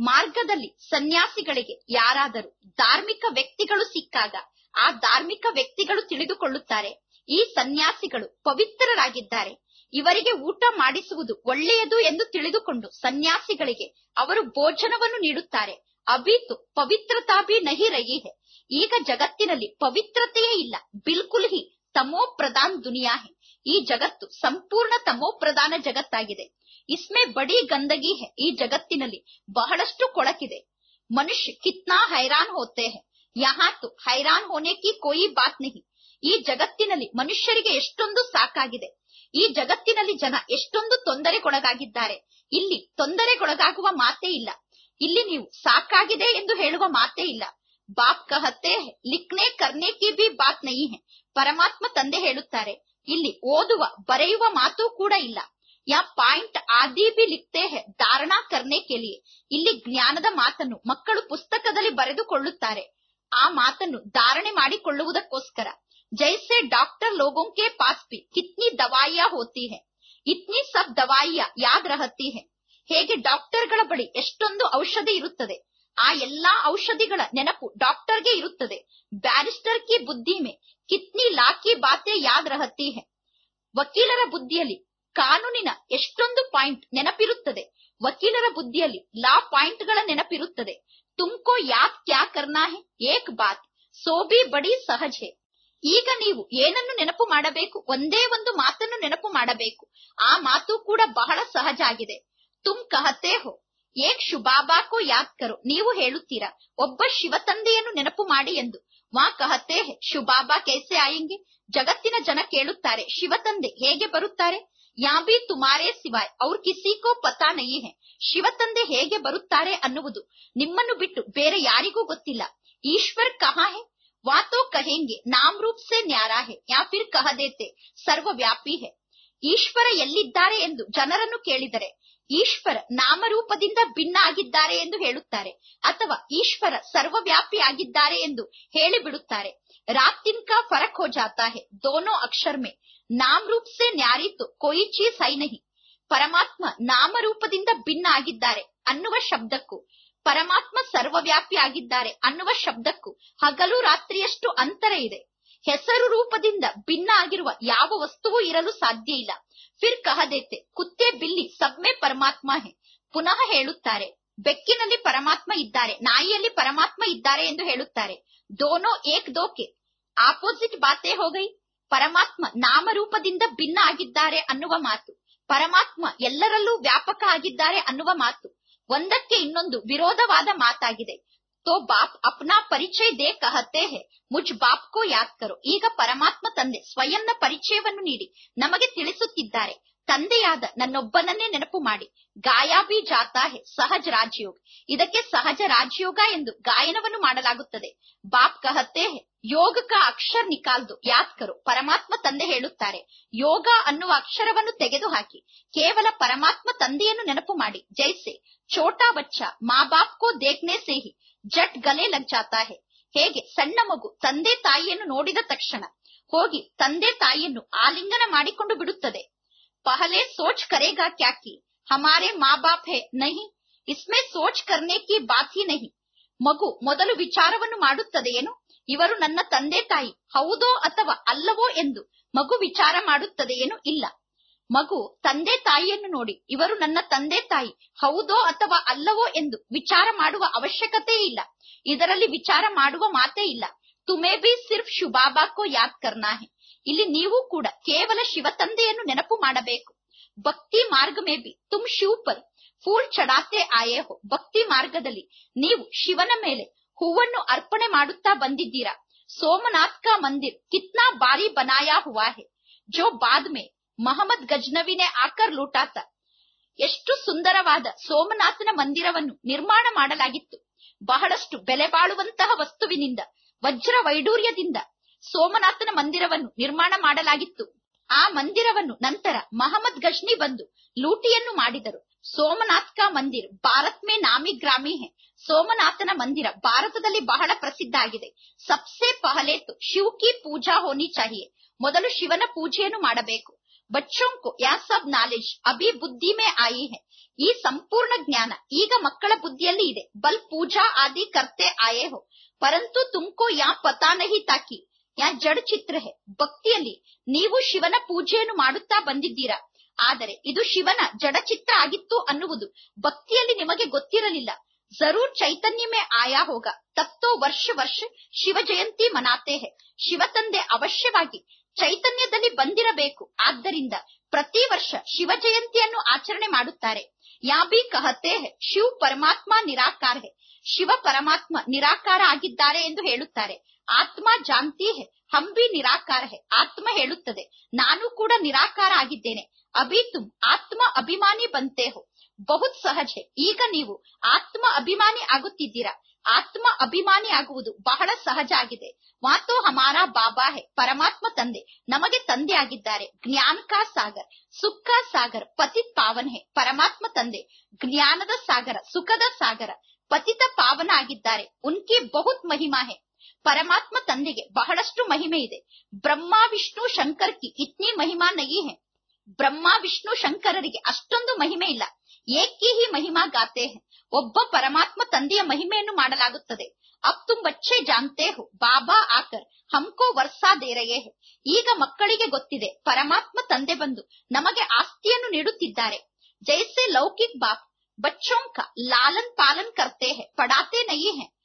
ಮಾರ್ಗದಲ್ಲಿ ಸನ್ಯಾಸಿಗಳಿಗೆ ಯಾರಾದರೂ ಧಾರ್ಮಿಕ ವ್ಯಕ್ತಿಗಳು ಸಿಕ್ಕಾಗ, ಆ ಧಾರ್ಮಿಕ ವ್ಯಕ್ತಿಗಳು ತಿಳಿದುಕೊಳ್ಳುತ್ತಾರೆ, ಈ ಸನ್ಯಾಸಿಗಳು ಪವಿತ್ರರಾಗಿದ್ದಾರೆ. ಇವರಿಗೆ ಊಟ ಮಾಡಿಸುವುದು ಒಳ್ಳೆಯದು ಎಂದು ತಿಳಿದುಕೊಂಡು ಸನ್ಯಾಸಿಗಳಿಗೆ ಅವರು ಭೋಜನವನ್ನು ನೀಡುತ್ತಾರೆ. ಅಬೀತು ಪವಿತ್ರತಾ ಬಿ ನಹಿ ರಹಿ ಹೇ. ಈಗ ಜಗತ್ತಿನಲ್ಲಿ ಪವಿತ್ರತೆಯೇ ಇಲ್ಲ. ಬಿಲ್ಕುಲ್ ಹಿ ತಮೋ ಪ್ರಧಾನ್ ದುನಿಯಾ ಹೆ. ಈ ಜಗತ್ತು ಸಂಪೂರ್ಣ ತಮೋ ಪ್ರಧಾನ ಜಗತ್ತಾಗಿದೆ. ಇಸ್ಮೆ ಬಡಿ ಗಂದಗಿ ಹೆ. ಈ ಜಗತ್ತಿನಲ್ಲಿ ಬಹಳಷ್ಟು ಕೊಳಕಿದೆ. ಮನುಷ್ಯ ಕಿತ್ನಾ ಹೈರಾನ್ ಹೋತೆ ಹೆ. ಯಹಾ ತು ಹೈರಾನ್ ಹೋನೆ ಕಿ ಕೋಯಿ ಬಾತ್ ನಹಿ. ಈ ಜಗತ್ತಿನಲ್ಲಿ ಮನುಷ್ಯರಿಗೆ ಎಷ್ಟೊಂದು ಸಾಕಾಗಿದೆ. ಈ ಜಗತ್ತಿನಲ್ಲಿ ಜನ ಎಷ್ಟೊಂದು ತೊಂದರೆಗೊಳಗಾಗಿದ್ದಾರೆ. ಇಲ್ಲಿ ತೊಂದರೆಗೊಳಗಾಗುವ ಮಾತೇ ಇಲ್ಲ. ಇಲ್ಲಿ ನೀವು ಸಾಕಾಗಿದೆ ಎಂದು ಹೇಳುವ ಮಾತೇ ಇಲ್ಲ. ಬಾಪ್ ಕಹತೆ ಲಿಖ್ನೆ ಕರ್ನೆ ಕಿ ಬಿ ಬಾತ್ ನಹಿ ಹೇ, ಪರಮಾತ್ಮ ತಂದೆ ಹೇಳುತ್ತಾರೆ. ಇಲ್ಲಿ ಓದುವ, ಬರೆಯುವ ಮಾತು ಕೂಡ ಇಲ್ಲ. ಯಾ ಪಾಯಿಂಟ್ ಆದಿ ಬಿ ಲಿಖ್ತೆ ಹೇ, ಧಾರಣಾ ಕರ್ನೆ ಕೆಲಿಯೆ ಇಲ್ಲಿ ಜ್ಞಾನದ ಮಾತನ್ನು ಮಕ್ಕಳು ಪುಸ್ತಕದಲ್ಲಿ ಬರೆದುಕೊಳ್ಳುತ್ತಾರೆ. ಆ ಮಾತನ್ನು ಧಾರಣೆ ಮಾಡಿಕೊಳ್ಳುವುದಕ್ಕೋಸ್ಕರ. ಜೈಸೆ ಡಾಕ್ಟರ್ ಲೋಗೋं के पास भी कितनी दवाइयां होती है इतनी सब दवाइयां ಯಾದ್ ರಹತಿ है ಹೇಗೆ ಡಾಕ್ಟರ್ಗಳ ಬಳಿ ಎಷ್ಟೊಂದು ಔಷಧಿ ಇರುತ್ತದೆ ಆ ಎಲ್ಲಾ ಔಷಧಿಗಳ ನೆನಪು ಡಾಕ್ಟರ್ಗೆ ಇರುತ್ತದೆ ಬ್ಯಾರಿಸ್ಟರ್ ಕಿ ಬುದ್ಧಿ ಮೇ ಕಿತ್ನಿ ಲಾಕಿ ಬಾತೆ ಯಾದ್ ರಹತಿ ಹೇ ವಕೀಲರ ಬುದ್ಧಿಯಲ್ಲಿ ಕಾನೂನಿನ ಎಷ್ಟೊಂದು ಪಾಯಿಂಟ್ ನೆನಪಿರುತ್ತದೆ ವಕೀಲರ ಬುದ್ಧಿಯಲ್ಲಿ ಲಾ ಪಾಯಿಂಟ್ಗಳ ನೆನಪಿರುತ್ತದೆ ತುಮ್ಕೋ ಯಾದ್ ಕ್ಯಾ ಕರ್ನಾ ಹೇ ಏಕ್ ಬಾತ್ ಸೋ ಬಿ ಬಡಿ ಸಹಜ್ ಹೇ ಈಗ ನೀವು ಏನನ್ನು ನೆನಪು ಮಾಡಬೇಕು? ಒಂದೇ ಒಂದು ಮಾತನ್ನು ನೆನಪು ಮಾಡಬೇಕು. ಆ ಮಾತು ಕೂಡ ಬಹಳ ಸಹಜ ಆಗಿದೆ. ತುಮ್ ಕಹತೆ ಹೋ, ಏಕ್ ಶುಭಾಬಾಕೋ ಯಾದ್ ಕರೋ. ನೀವು ಹೇಳುತ್ತೀರಾ, ಒಬ್ಬ ಶಿವತಂದೆಯನ್ನು ನೆನಪು ಮಾಡಿ ಎಂದು. ವಾ ಕಹತೆ ಹೇ ಶುಬಾಬಾ ಕೈಸೆ ಆಯಂಗೆ? ಜಗತ್ತಿನ ಜನ ಕೇಳುತ್ತಾರೆ, ಶಿವತಂದೆ ಹೇಗೆ ಬರುತ್ತಾರೆ? ಯಾ ಬಿ ತುಮಾರೇ ಸಿವಾಯ್ ಅವ್ರ ಕಿಸಿಕೋ ಪತಾ ನಯಿ ಹೇ. ಶಿವತಂದೆ ಹೇಗೆ ಬರುತ್ತಾರೆ ಅನ್ನುವುದು ನಿಮ್ಮನ್ನು ಬಿಟ್ಟು ಬೇರೆ ಯಾರಿಗೂ ಗೊತ್ತಿಲ್ಲ. ಈಶ್ವರ್ ಕಹಾ ಹೇ? ವಾ तो कहेंगे, नाम रूप से ನ್ಯಾರಾ ಹೇ ಯಾ ಫಿರ್ ಕಹ ದೇತೆ ಸರ್ವವ್ಯಾಪಿ ಹೇ ಈಶ್ವರ ಎಲ್ಲಿದ್ದಾರೆ ಎಂದು ಜನರನ್ನು ಕೇಳಿದರೆ ಈಶ್ವರ ನಾಮರೂಪದಿಂದ ಭಿನ್ನ ಆಗಿದ್ದಾರೆ ಎಂದು ಹೇಳುತ್ತಾರೆ, ಅಥವಾ ಈಶ್ವರ ಸರ್ವವ್ಯಾಪಿ ಆಗಿದ್ದಾರೆ ಎಂದು ಹೇಳಿಬಿಡುತ್ತಾರೆ. ದಿನ್ ಕಾ ಫರಕ್ ಹೋ ಜಾತಾ ಹೇ, ದೋನೋ ಅಕ್ಷರ್ ಮೇ, ನಾಮ್ ರೂಪ್ ಸೆ ನ್ಯಾರಿ ಪರಮಾತ್ಮ ನಾಮರೂಪದಿಂದ ಭಿನ್ನ ಆಗಿದ್ದಾರೆ ಅನ್ನುವ ಶಬ್ದಕ್ಕೂ ಪರಮಾತ್ಮ ಸರ್ವವ್ಯಾಪಿ ಆಗಿದ್ದಾರೆ ಅನ್ನುವ ಶಬ್ದಕ್ಕೂ ಹಗಲು ರಾತ್ರಿಯಷ್ಟು ಅಂತರ ಇದೆ. ಹೆಸರು ರೂಪದಿಂದ ಭಿನ್ನ ಆಗಿರುವ ಯಾವ ವಸ್ತುವೂ ಇರಲು ಸಾಧ್ಯ ಇಲ್ಲ. ಫಿರ್ ಕಹದೇತೆ, ಕುತ್ತೆ ಬಿಲ್ಲಿ ಸಬ್ಮೆ ಪರಮಾತ್ಮ ಹೇ, ಪುನಃ ಹೇಳುತ್ತಾರೆ, ಬೆಕ್ಕಿನಲ್ಲಿ ಪರಮಾತ್ಮ ಇದ್ದಾರೆ, ನಾಯಿಯಲ್ಲಿ ಪರಮಾತ್ಮ ಇದ್ದಾರೆ ಎಂದು ಹೇಳುತ್ತಾರೆ. ದೋನೋ ಏಕ್ ದೋಕೆ, ಆಪೋಸಿಟ್ ಬಾತೇ ಹೋಗೈ, ಪರಮಾತ್ಮ ನಾಮರೂಪದಿಂದ ಭಿನ್ನ ಆಗಿದ್ದಾರೆ ಅನ್ನುವ ಮಾತು, ಪರಮಾತ್ಮ ಎಲ್ಲರಲ್ಲೂ ವ್ಯಾಪಕ ಆಗಿದ್ದಾರೆ ಅನ್ನುವ ಮಾತು. ಒಂದಕ್ಕೆ ಇನ್ನೊಂದು ವಿರೋಧವಾದ ಮಾತಾಗಿದೆ. ತೋ ಬಾಪ್, ಅಪ್ನಾ ಪರಿಚಯ ದೇ ಕಹತೆ ಹೇ. ಮುಜ್ ಬಾಪ್ ಕೋ ಯಾದ್ ಕರೋ. ಈಗ ಪರಮಾತ್ಮ ತಂದೆ ಸ್ವಯಂನ ಪರಿಚಯವನ್ನು ನೀಡಿ. ನಮಗೆ ತಿಳಿಸುತ್ತಿದ್ದಾರೆ. ತಂದೆಯಾದ ನನ್ನೊಬ್ಬನನ್ನೇ ನೆನಪು ಮಾಡಿ. ಗಾಯಾಬಿ ಜಾತಾ ಸಹಜ ರಾಜಯೋಗ. ಇದಕ್ಕೆ ಸಹಜ ರಾಜಯೋಗ ಎಂದು ಗಾಯನವನ್ನು ಮಾಡಲಾಗುತ್ತದೆ. ಬಾಪ್ ಕಹತ್ತೆ ಯೋಗಕ ಅಕ್ಷರ ನಿಕಾಲ್ದು, ಯಾತ್ಕರು ಕರೋ ಪರಮಾತ್ಮ ತಂದೆ ಹೇಳುತ್ತಾರೆ. ಯೋಗ ಅನ್ನುವ ಅಕ್ಷರವನ್ನು ತೆಗೆದುಹಾಕಿ. ಕೇವಲ ಪರಮಾತ್ಮ ತಂದೆಯನ್ನು ನೆನಪು ಮಾಡಿ. ಜೈಸೆ, ಛೋಟಾ ಬಚ್ಚ, ಮಾ ಬಾಪ್ ಕೋ ದೇಖ್ನೆ ಸೇಹಿ ಜಟ್ ಗಲೆ ಲಗ್ ಜಾತಾ ಹೇ. ಹೇಗೆ ಸಣ್ಣ ಮಗು ತಂದೆ ತಾಯಿಯನ್ನು ನೋಡಿದ ತಕ್ಷಣ, ಹೋಗಿ ತಂದೆ ತಾಯಿಯನ್ನು ಆಲಿಂಗನ ಮಾಡಿಕೊಂಡು ಬಿಡುತ್ತದೆ. ಪಹಲೆ ಸೋಚ್ ಕರೆಗಾ कि ಹಮಾರೆ माँ बाप ಹೇ नहीं, इसमें ಸೋಚ್ ಕರ್ನೆ ಕಿ बात ही नहीं। ಮಗು ಮೊದಲು ವಿಚಾರವನ್ನು ಮಾಡುತ್ತದೆಯೇನು ಇವರು ನನ್ನ ತಂದೆ ತಾಯಿ ಹೌದೋ ಅಥವಾ ಅಲ್ಲವೋ ಎಂದು ಮಗು ವಿಚಾರ ಮಾಡುತ್ತದೆಯೇನು ಇಲ್ಲ ಮಗು ತಂದೆ ತಾಯಿಯನ್ನು ನೋಡಿ ಇವರು ನನ್ನ ತಂದೆ ತಾಯಿ ಹೌದೋ ಅಥವಾ ಅಲ್ಲವೋ ಎಂದು ವಿಚಾರ ಮಾಡುವ ಅವಶ್ಯಕತೆ ಇಲ್ಲ ಇದರಲ್ಲಿ ವಿಚಾರ ಮಾಡುವ ಮಾತೇ ಇಲ್ಲ। ತುಮೇ ಬಿ ಸಿರ್ಫ್ ಶುಬಾಬಾಕೋ ಯಾದ್ ಕರ್ನಾ ಹೆ। ಇಲ್ಲಿ ನೀವು ಕೂಡ ಕೇವಲ ಶಿವ ತಂದೆಯನ್ನು ನೆನಪು ಮಾಡಬೇಕು. ಭಕ್ತಿ ಮಾರ್ಗ ಮೇಬಿ ತುಮ್ ಶಿವ್ ಪರ್, ಫೂಲ್ ಚಡಾತೆ ಆಯೇ ಹೋ. ಭಕ್ತಿ ಮಾರ್ಗದಲ್ಲಿ ನೀವು ಶಿವನ ಮೇಲೆ ಹೂವನ್ನು ಅರ್ಪಣೆ ಮಾಡುತ್ತಾ ಬಂದಿದ್ದೀರಾ. ಸೋಮನಾಥ್ ಕಾ ಮಂದಿರ್ ಕಿತ್ನಾ ಬಾರಿ ಬನಾಯಾ ಹುವಾ ಹೆ. ಜೋ ಬಾದ್ ಮೇ ಮಹಮ್ಮದ್ ಗಜ್ನವಿನೆ ಆಕರ್ ಲೂಟಾತ. ಎಷ್ಟು ಸುಂದರವಾದ ಸೋಮನಾಥನ ಮಂದಿರವನ್ನು ನಿರ್ಮಾಣ ಮಾಡಲಾಗಿತ್ತು. ಬಹಳಷ್ಟು ಬೆಲೆ ಬಾಳುವಂತಹ ವಸ್ತುವಿನಿಂದ, ವಜ್ರ ವೈಡೂರ್ಯದಿಂದ ಸೋಮನಾಥನ ಮಂದಿರವನ್ನು ನಿರ್ಮಾಣ ಮಾಡಲಾಗಿತ್ತು. ಆ ಮಂದಿರವನ್ನು ನಂತರ ಮಹಮ್ಮದ್ ಗಜ್ನಿ ಬಂದು ಲೂಟಿಯನ್ನು ಮಾಡಿದರು. ಸೋಮನಾಥ್ ಕಾ ಮಂದಿರ್ ಭಾರತ್ ಮೇ ನಾಮಿ ಗ್ರಾಮಿ ಹೇ. ಸೋಮನಾಥನ ಮಂದಿರ ಭಾರತದಲ್ಲಿ ಬಹಳ ಪ್ರಸಿದ್ಧ ಆಗಿದೆ. ಸಬ್ಸೆ ಪಹಲೇತು ಶಿವ್ ಕಿ ಪೂಜಾ ಹೋನಿ ಚಾಹಿಯೆ. ಮೊದಲು ಶಿವನ ಪೂಜೆಯನ್ನು ಮಾಡಬೇಕು. ಬಚ್ಚೋಂಕು ಯಾ ಸಬ್ ನಾಲೆಜ್ ಅಭಿ ಬುದ್ಧಿ ಮೇ ಆಯಿ ಹೆ. ಈ ಸಂಪೂರ್ಣ ಜ್ಞಾನ ಈಗ ಮಕ್ಕಳ ಬುದ್ಧಿಯಲ್ಲಿ ಇದೆ. ಬಲ್ ಪೂಜಾ ಆದಿ ಕರ್ತೆ ಆಯೇ ಹೋ. ಪರಂತು ತುಮ್ಕೋ ಯಾ ಪತಾ ನಹಿ ತಾಕಿ. ಯಾ ಜಡ ಚಿತ್ರ ಭಕ್ತಿಯಲ್ಲಿ ನೀವು ಶಿವನ ಪೂಜೆಯನ್ನು ಮಾಡುತ್ತಾ ಬಂದಿದ್ದೀರಾ? ಆದರೆ ಇದು ಶಿವನ ಜಡಚಿತ್ರ ಆಗಿತ್ತು ಅನ್ನುವುದು ಭಕ್ತಿಯಲ್ಲಿ ನಿಮಗೆ ಗೊತ್ತಿರಲಿಲ್ಲ. ಜರೂರ್ ಚೈತನ್ಯ ಮೇ ಆಯಾ ಹೋಗ. ತತ್ತೋ ವರ್ಷ ವರ್ಷ ಶಿವ ಜಯಂತಿ ಮನಾತೆ ಹೆ ಶಿವ ತಂದೆ ಅವಶ್ಯವಾಗಿ ಚೈತನ್ಯದಲ್ಲಿ ಬಂದಿರಬೇಕು. ಆದ್ದರಿಂದ ಪ್ರತಿ ವರ್ಷ ಶಿವ ಜಯಂತಿಯನ್ನು ಆಚರಣೆ ಮಾಡುತ್ತಾರೆ. ಯಾ ಬಿ ಕಹತೆ ಹೆ ಶಿವ್ ಪರಮಾತ್ಮ ನಿರಾಕಾರ ಹೆ ಶಿವ ಪರಮಾತ್ಮ ನಿರಾಕಾರ ಆಗಿದ್ದಾರೆ ಎಂದು ಹೇಳುತ್ತಾರೆ. ಆತ್ಮ ಜಾನ್ತಿ ಹೆ, ಹಂ ಬಿ ನಿರಾಕಾರ ಆತ್ಮ ಹೇಳುತ್ತದೆ. ನಾನು ಕೂಡ ನಿರಾಕಾರ ಆಗಿದ್ದೇನೆ. ಅಭಿ ತುಮ್ ಆತ್ಮ ಅಭಿಮಾನಿ ಬಂತೆ ಹೋ. ಬಹುತ್ ಸಹಜ ಈಗ ನೀವು ಆತ್ಮ ಅಭಿಮಾನಿ ಆಗುತ್ತಿದ್ದೀರಾ? ಆತ್ಮ ಅಭಿಮಾನಿ ಆಗುವುದು ಬಹಳ ಸಹಜ ಆಗಿದೆ. ಮಾತು ಹಮಾರಾ ಬಾಬಾ ಹೆ, ಪರಮಾತ್ಮ ತಂದೆ, ನಮಗೆ ತಂದೆ ಆಗಿದ್ದಾರೆ. ಜ್ಞಾನ ಕಾ ಸಾಗರ್, ಸುಖ ಸಾಗರ್, ಪತಿತ್ ಪಾವನ್ ಹೆ, ಪರಮಾತ್ಮ ತಂದೆ, ಜ್ಞಾನದ ಸಾಗರ, ಸುಖದ ಸಾಗರ, ಪತಿತ ಪಾವನ ಆಗಿದ್ದಾರೆ. ಉನ್ಕಿ ಬಹುತ್ ಮಹಿಮಾ ಹೆ. ಪರಮಾತ್ಮ ತಂದೆಗೆ ಬಹಳಷ್ಟು ಮಹಿಮೆ ಇದೆ. ಬ್ರಹ್ಮ, ವಿಷ್ಣು ಶಂಕರ್ಕಿ ಇತ್ನಿ ಮಹಿಮಾ ನಯಿ ಹೆ. ಬ್ರಹ್ಮ, ವಿಷ್ಣು, ಶಂಕರರಿಗೆ ಅಷ್ಟೊಂದು ಮಹಿಮೆ ಇಲ್ಲ. ಏಕಿ ಹಿ ಮಹಿಮಾ ಗಾತೆ ಒಬ್ಬ ಪರಮಾತ್ಮ ತಂದೆಯ ಮಹಿಮೆಯನ್ನು ಮಾಡಲಾಗುತ್ತದೆ. ಅಬ್ ಬಚ್ಚೆ ಜಾನ್ತೆ ಹೋ, ಬಾಬಾ ಆಕರ್, ಹಮ್ಕೋ ವರ್ಸಾ ದೇರಯೇ ಹೆ. ಈಗ ಮಕ್ಕಳಿಗೆ ಗೊತ್ತಿದೆ, ಪರಮಾತ್ಮ ತಂದೆ ಬಂದು ನಮಗೆ ಆಸ್ತಿಯನ್ನು ನೀಡುತ್ತಿದ್ದಾರೆ. ಜೈಸೆ ಲೌಕಿಕ್ ಬಾಪ್, ಬಚ್ಚೋಂಕ ಲಾಲನ್ ಪಾಲನ್ ಕರ್ತೆ ಹೆ, ಪಡಾತೆ ನಯಿ ಹೆ.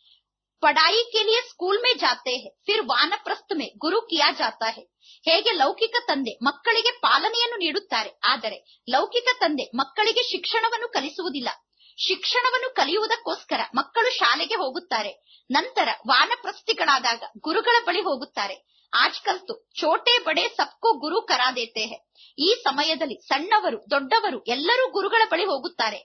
हैं पढ़ाई के लिए स्कूल में जाते हैं फिर वानप्रस्थ में गुरु किया जाता है ಹೇಗೆ ಲೌಕಿಕ ತಂದೆ ಮಕ್ಕಳಿಗೆ ಪಾಲನೆಯನ್ನು ನೀಡುತ್ತಾರೆ ಆದರೆ ಲೌಕಿಕ ತಂದೆ ಮಕ್ಕಳಿಗೆ ಶಿಕ್ಷಣವನ್ನು ಕಲಿಸುವುದಿಲ್ಲ ಶಿಕ್ಷಣವನ್ನು ಕಲಿಯುವುದಕ್ಕೋಸ್ಕರ ಮಕ್ಕಳು ಶಾಲೆಗೆ ಹೋಗುತ್ತಾರೆ ನಂತರ ವಾನಪ್ರಸ್ಥಿಗಳಾದಾಗ ಗುರುಗಳ ಬಳಿ ಹೋಗುತ್ತಾರೆ ಆಜ್ಕಲ್ ತು ಚೋಟೆ ಬಡೆ ಸಬ್ಕೋ ಗುರು ಕರಾ ದೇತೆ ಹೆ ಈ ಸಮಯದಲ್ಲಿ ಸಣ್ಣವರು ದೊಡ್ಡವರು ಎಲ್ಲರೂ ಗುರುಗಳ ಬಳಿ ಹೋಗುತ್ತಾರೆ